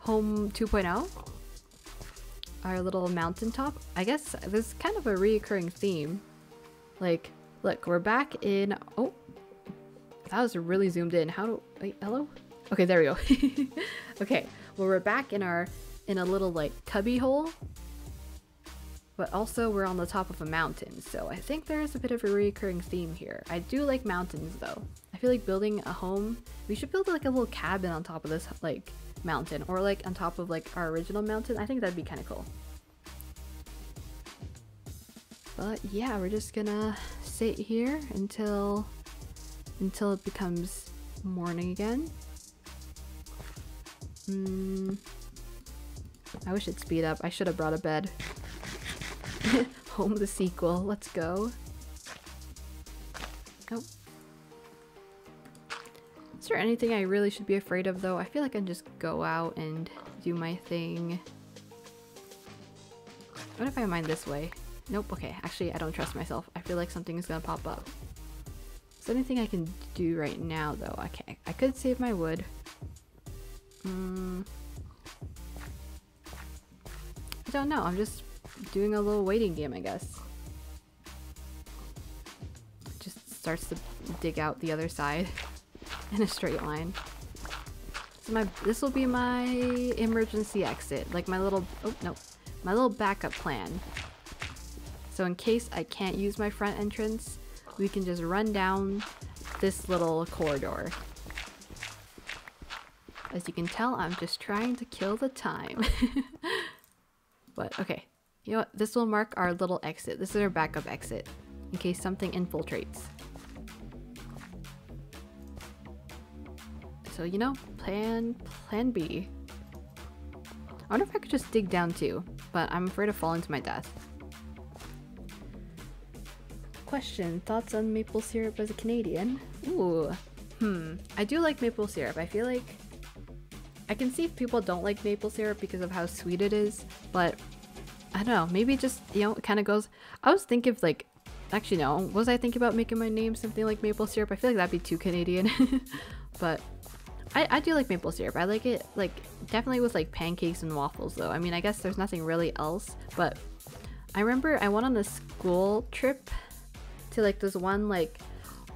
Home 2.0. Our little mountaintop. I guess there's kind of a reoccurring theme. Like, look, we're back in, oh, that was really zoomed in. How do, wait, hello? Okay, there we go. okay, well we're back in our, in a little like cubby hole. But also we're on the top of a mountain, so I think there's a bit of a recurring theme here. I do like mountains though. I feel like building a home, we should build like a little cabin on top of this like mountain or like on top of like our original mountain. I think that'd be kind of cool. But yeah, we're just gonna sit here until until it becomes morning again. Hmm. I wish it'd speed up. I should have brought a bed. Home the sequel. Let's go. Oh. Is there anything I really should be afraid of though? I feel like I can just go out and do my thing. What if I mine this way? Nope, okay. Actually, I don't trust myself. I feel like something is gonna pop up. Is there anything I can do right now though? Okay, I could save my wood. Hmm. I don't know. I'm just doing a little waiting game, I guess. Just starts to dig out the other side in a straight line. So my this will be my emergency exit, like my little oh no, my little backup plan. So in case I can't use my front entrance, we can just run down this little corridor. As you can tell, I'm just trying to kill the time. but okay, you know what? This will mark our little exit. This is our backup exit in case something infiltrates. So, you know, plan, plan B. I wonder if I could just dig down too, but I'm afraid of falling to my death. Question, thoughts on maple syrup as a Canadian? Ooh, hmm. I do like maple syrup. I feel like I can see if people don't like maple syrup because of how sweet it is, but I don't know, maybe just, you know, it kind of goes. I was thinking of like, actually, no, was I thinking about making my name something like maple syrup? I feel like that'd be too Canadian, but I, I do like maple syrup. I like it, like, definitely with like pancakes and waffles, though. I mean, I guess there's nothing really else, but I remember I went on a school trip to like this one, like,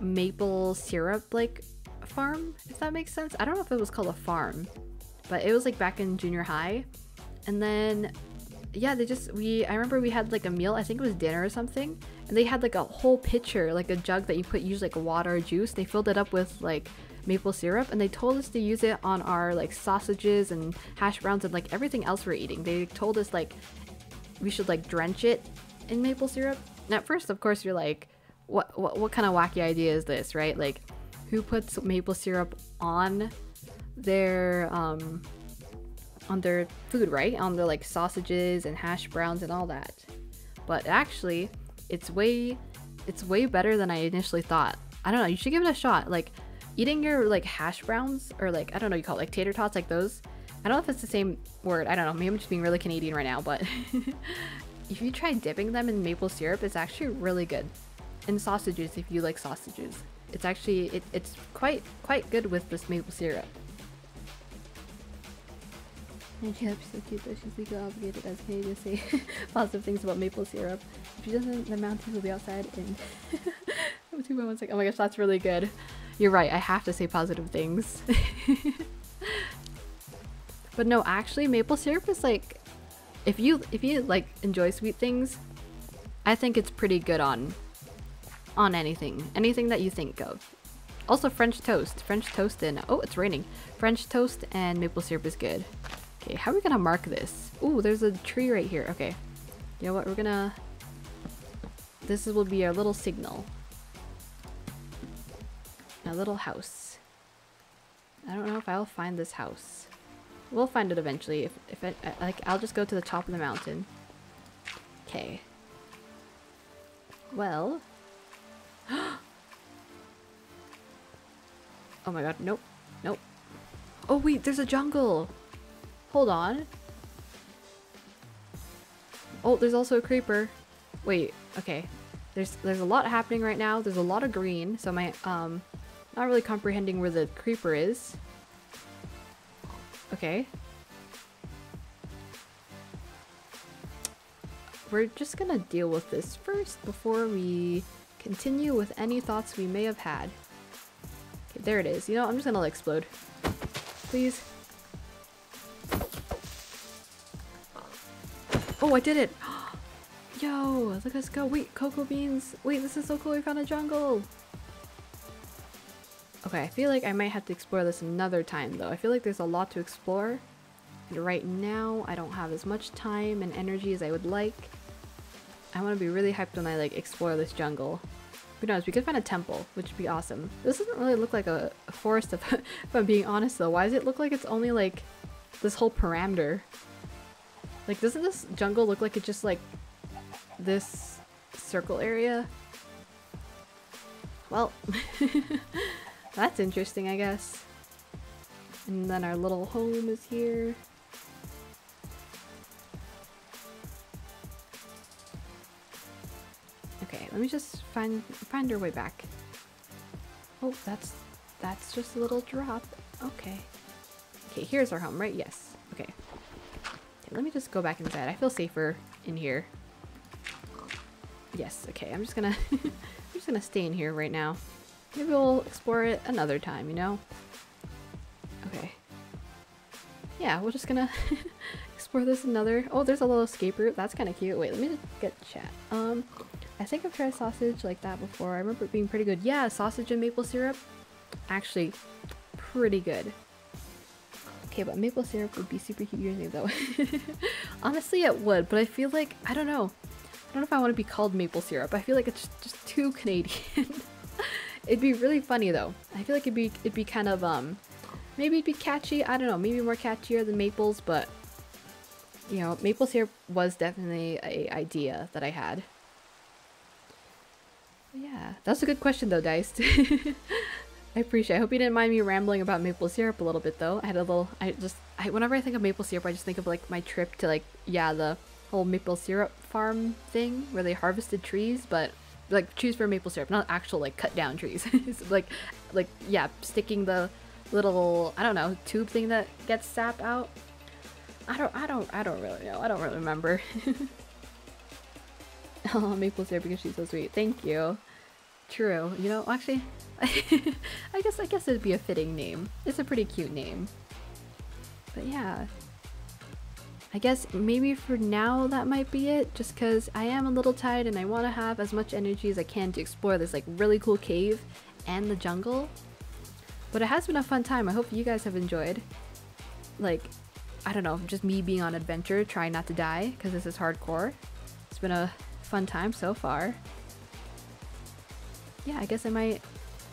maple syrup, like, farm, if that makes sense. I don't know if it was called a farm, but it was like back in junior high. And then yeah, they just we I remember we had like a meal, I think it was dinner or something, and they had like a whole pitcher, like a jug that you put use like water or juice. They filled it up with like maple syrup and they told us to use it on our like sausages and hash browns and like everything else we're eating. They told us like we should like drench it in maple syrup. And at first, of course, you're like, what what, what kind of wacky idea is this, right? Like who puts maple syrup on their um on their food, right? On their like sausages and hash browns and all that. But actually, it's way it's way better than I initially thought. I don't know, you should give it a shot. Like eating your like hash browns or like I don't know, you call it like tater tots like those. I don't know if it's the same word. I don't know. Maybe I'm just being really Canadian right now, but if you try dipping them in maple syrup, it's actually really good. And sausages if you like sausages. It's actually it, it's quite quite good with this maple syrup. And she's so cute that she's legally obligated as Canadian to say positive things about maple syrup. If she doesn't, the Mounties will be outside in two by one second. Oh my gosh, that's really good. You're right, I have to say positive things. but no, actually maple syrup is like if you if you like enjoy sweet things, I think it's pretty good on on anything. Anything that you think of. Also French toast. French toast and oh it's raining. French toast and maple syrup is good. Okay, how are we gonna mark this? Ooh, there's a tree right here. Okay. You know what? We're gonna... This will be our little signal. A little house. I don't know if I'll find this house. We'll find it eventually. If, if it, uh, like, I'll just go to the top of the mountain. Okay. Well. oh my god, nope. Nope. Oh wait, there's a jungle! Hold on. Oh, there's also a creeper. Wait, okay. There's there's a lot happening right now. There's a lot of green, so my um not really comprehending where the creeper is. Okay. We're just gonna deal with this first before we continue with any thoughts we may have had. Okay, there it is. You know, I'm just gonna explode. Please. Oh, I did it! Yo, look us go. Wait, cocoa beans. Wait, this is so cool. We found a jungle. Okay, I feel like I might have to explore this another time though. I feel like there's a lot to explore. And right now, I don't have as much time and energy as I would like. I want to be really hyped when I like explore this jungle. Who knows, we could find a temple, which would be awesome. This doesn't really look like a, a forest if, if I'm being honest though. Why does it look like it's only like this whole parameter? Like doesn't this jungle look like it's just like this circle area? Well, that's interesting I guess. And then our little home is here. Okay, let me just find find our way back. Oh, that's that's just a little drop. Okay. Okay, here's our home, right? Yes. Okay. Let me just go back inside. I feel safer in here. Yes, okay. I'm just gonna I'm just gonna stay in here right now. Maybe we'll explore it another time, you know? Okay. Yeah, we're just gonna explore this another. Oh, there's a little escape route. That's kind of cute. Wait, let me get chat. Um, I think I've tried sausage like that before. I remember it being pretty good. Yeah, sausage and maple syrup. Actually, pretty good. Okay, but maple syrup would be super cute though. Honestly, it would, but I feel like, I don't know. I don't know if I want to be called maple syrup. I feel like it's just too Canadian. it'd be really funny though. I feel like it'd be, it'd be kind of, um, maybe it'd be catchy. I don't know, maybe more catchier than maples, but you know, maple syrup was definitely a idea that I had. Yeah, that's a good question though, Dice. I appreciate. It. I hope you didn't mind me rambling about maple syrup a little bit though. I had a little. I just. I whenever I think of maple syrup, I just think of like my trip to like yeah the whole maple syrup farm thing where they harvested trees, but like trees for maple syrup, not actual like cut down trees. like like yeah, sticking the little I don't know tube thing that gets sap out. I don't I don't I don't really know. I don't really remember. oh, maple syrup because she's so sweet. Thank you. True. You know, actually, I guess I guess it'd be a fitting name. It's a pretty cute name. But yeah. I guess maybe for now that might be it, just because I am a little tired and I want to have as much energy as I can to explore this like really cool cave and the jungle. But it has been a fun time. I hope you guys have enjoyed. Like, I don't know, just me being on adventure, trying not to die, because this is hardcore. It's been a fun time so far. Yeah, I guess I might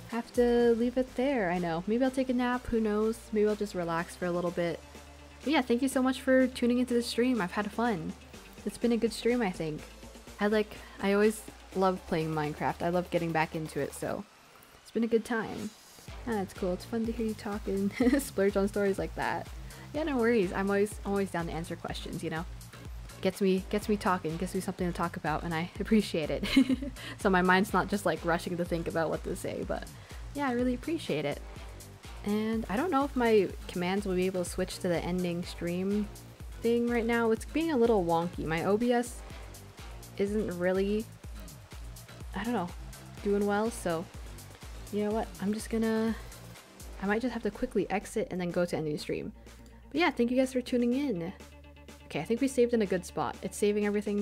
have to leave it there. I know. Maybe I'll take a nap. Who knows? Maybe I'll just relax for a little bit. But yeah, thank you so much for tuning into the stream. I've had fun. It's been a good stream, I think. I like, I always love playing Minecraft. I love getting back into it, so it's been a good time. Yeah, it's cool. It's fun to hear you talk and splurge on stories like that. Yeah, no worries. I'm always always down to answer questions, you know? Gets me gets me talking, gets me something to talk about, and I appreciate it. so my mind's not just like rushing to think about what to say, but yeah, I really appreciate it. And I don't know if my commands will be able to switch to the ending stream thing right now. It's being a little wonky. My OBS isn't really, I don't know, doing well, so you know what? I'm just gonna, I might just have to quickly exit and then go to ending stream. But yeah, thank you guys for tuning in. Okay, I think we saved in a good spot. It's saving everything now.